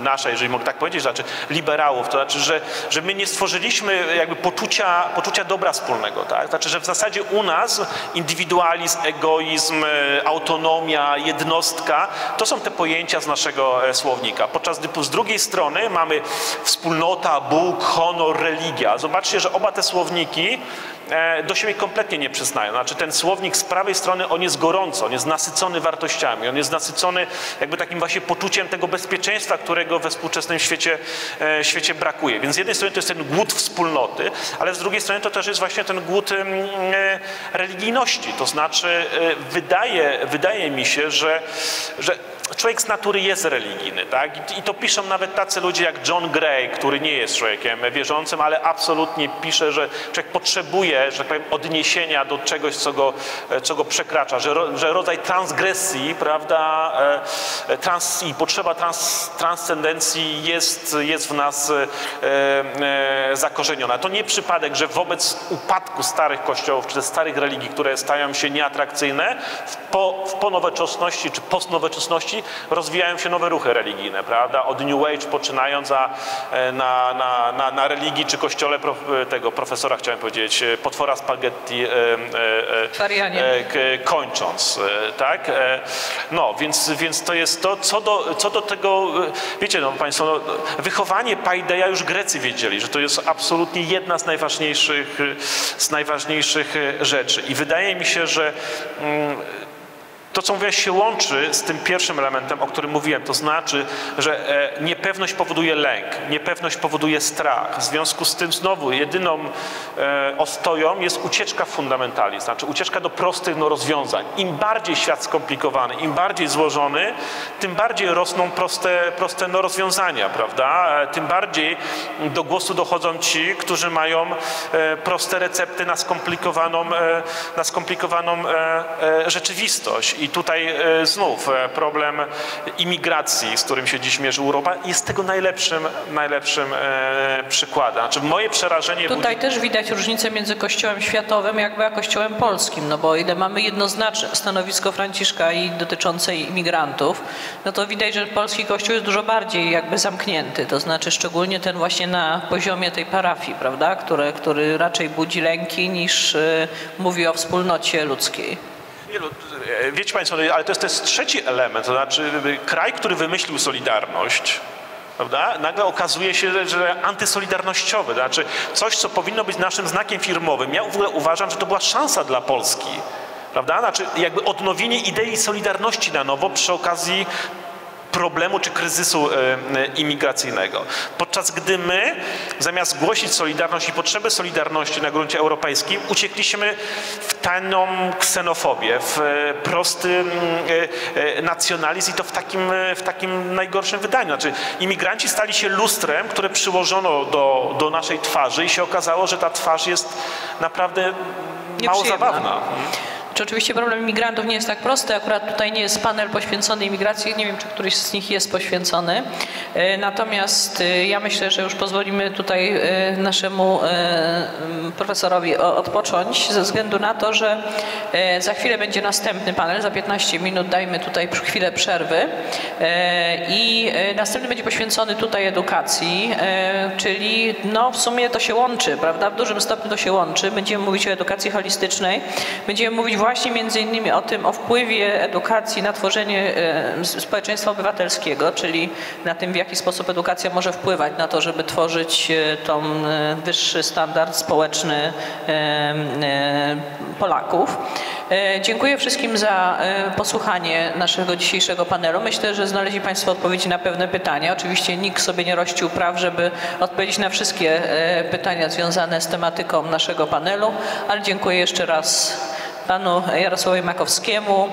nasza, jeżeli mogę tak powiedzieć, znaczy liberałów, to znaczy, że, że my nie stworzyliśmy jakby poczucia, poczucia dobra wspólnego, tak? Znaczy, że w zasadzie u nas indywidualizm, egoizm, autonomia, jednostka, to są te pojęcia z naszego słownika. Podczas gdy z drugiej strony mamy wspólnota, Bóg, honor, religia. Zobaczcie, że oba te słowniki e, do siebie kompletnie nie przyznają. Znaczy ten słownik z prawej strony, on jest gorąco, on jest nasycony wartościami, on jest nasycony jakby takim właśnie poczuciem tego bezpieczeństwa, którego we współczesnym świecie, e, świecie brakuje. Więc z jednej strony to jest ten głód wspólnoty, ale z drugiej strony to też jest właśnie ten głód e, religijności. To znaczy wydaje, wydaje mi się, że, że człowiek z natury jest religijny, tak? I, to piszą nawet tacy ludzie jak John Gray, który nie jest człowiekiem wierzącym, ale absolutnie pisze, że człowiek potrzebuje, że tak powiem, odniesienia do czegoś, co go, co go przekracza, że, ro, że rodzaj transgresji, prawda, e, trans, i potrzeba trans, transcendencji jest, jest w nas e, e, zakorzeniona. To nie przypadek, że wobec upadku starych kościołów, czy starych religii, które stają się nieatrakcyjne, w, po, w ponowoczesności, czy postnowoczesności rozwijają się nowe ruchy religijne, prawda? Od New Age poczynając a, na, na, na, na religii czy kościole pro, tego profesora, chciałem powiedzieć, potwora spaghetti e, e, e, kończąc, tak? No, więc, więc to jest to, co do, co do tego, wiecie, no Państwo, no, wychowanie Paideia już Grecy wiedzieli, że to jest absolutnie jedna z najważniejszych, z najważniejszych rzeczy i wydaje mi się, że mm, to, co mówię, się łączy z tym pierwszym elementem, o którym mówiłem, to znaczy, że e, niepewność powoduje lęk, niepewność powoduje strach. W związku z tym znowu jedyną e, ostoją jest ucieczka fundamentalizm, znaczy ucieczka do prostych no, rozwiązań. Im bardziej świat skomplikowany, im bardziej złożony, tym bardziej rosną proste, proste no, rozwiązania, prawda? E, tym bardziej do głosu dochodzą ci, którzy mają proste recepty na skomplikowaną, na skomplikowaną rzeczywistość. I tutaj e, znów e, problem imigracji, z którym się dziś mierzy Europa, jest tego najlepszym, najlepszym e, przykładem. Znaczy moje przerażenie... Tutaj budzi... też widać różnicę między Kościołem światowym jakby a Kościołem polskim, no bo ile mamy jednoznaczne stanowisko Franciszka i dotyczące imigrantów, no to widać, że polski Kościół jest dużo bardziej jakby zamknięty, to znaczy szczególnie ten właśnie na poziomie tej parafii, prawda, który, który raczej budzi lęki niż mówi o wspólnocie ludzkiej. E, wiecie Państwo, no, ale to jest, to jest trzeci element, to znaczy kraj, który wymyślił Solidarność, Prawda? Nagle okazuje się, że antysolidarnościowy, to znaczy coś, co powinno być naszym znakiem firmowym. Ja w ogóle uważam, że to była szansa dla Polski. Prawda? Znaczy jakby odnowienie idei solidarności na nowo przy okazji problemu czy kryzysu e, e, imigracyjnego. Podczas gdy my, zamiast głosić solidarność i potrzeby solidarności na gruncie europejskim, uciekliśmy w tajną ksenofobię, w e, prosty nacjonalizm i to w takim, w takim najgorszym wydaniu. Znaczy, imigranci stali się lustrem, które przyłożono do, do naszej twarzy i się okazało, że ta twarz jest naprawdę mało zabawna. Czy oczywiście problem imigrantów nie jest tak prosty. Akurat tutaj nie jest panel poświęcony imigracji. Nie wiem, czy któryś z nich jest poświęcony. E, natomiast e, ja myślę, że już pozwolimy tutaj e, naszemu profesorowi odpocząć ze względu na to, że za chwilę będzie następny panel. Za 15 minut dajmy tutaj chwilę przerwy. I następny będzie poświęcony tutaj edukacji, czyli no w sumie to się łączy, prawda? W dużym stopniu to się łączy. Będziemy mówić o edukacji holistycznej. Będziemy mówić właśnie między innymi o tym, o wpływie edukacji na tworzenie e, społeczeństwa obywatelskiego, czyli na tym, w jaki sposób edukacja może wpływać na to, żeby tworzyć e, tą e, wyższy standard społeczny Polaków. Dziękuję wszystkim za posłuchanie naszego dzisiejszego panelu. Myślę, że znaleźli Państwo odpowiedzi na pewne pytania. Oczywiście nikt sobie nie rościł praw, żeby odpowiedzieć na wszystkie pytania związane z tematyką naszego panelu, ale dziękuję jeszcze raz panu Jarosławowi Makowskiemu,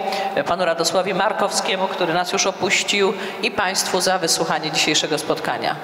panu Radosławie Markowskiemu, który nas już opuścił i państwu za wysłuchanie dzisiejszego spotkania.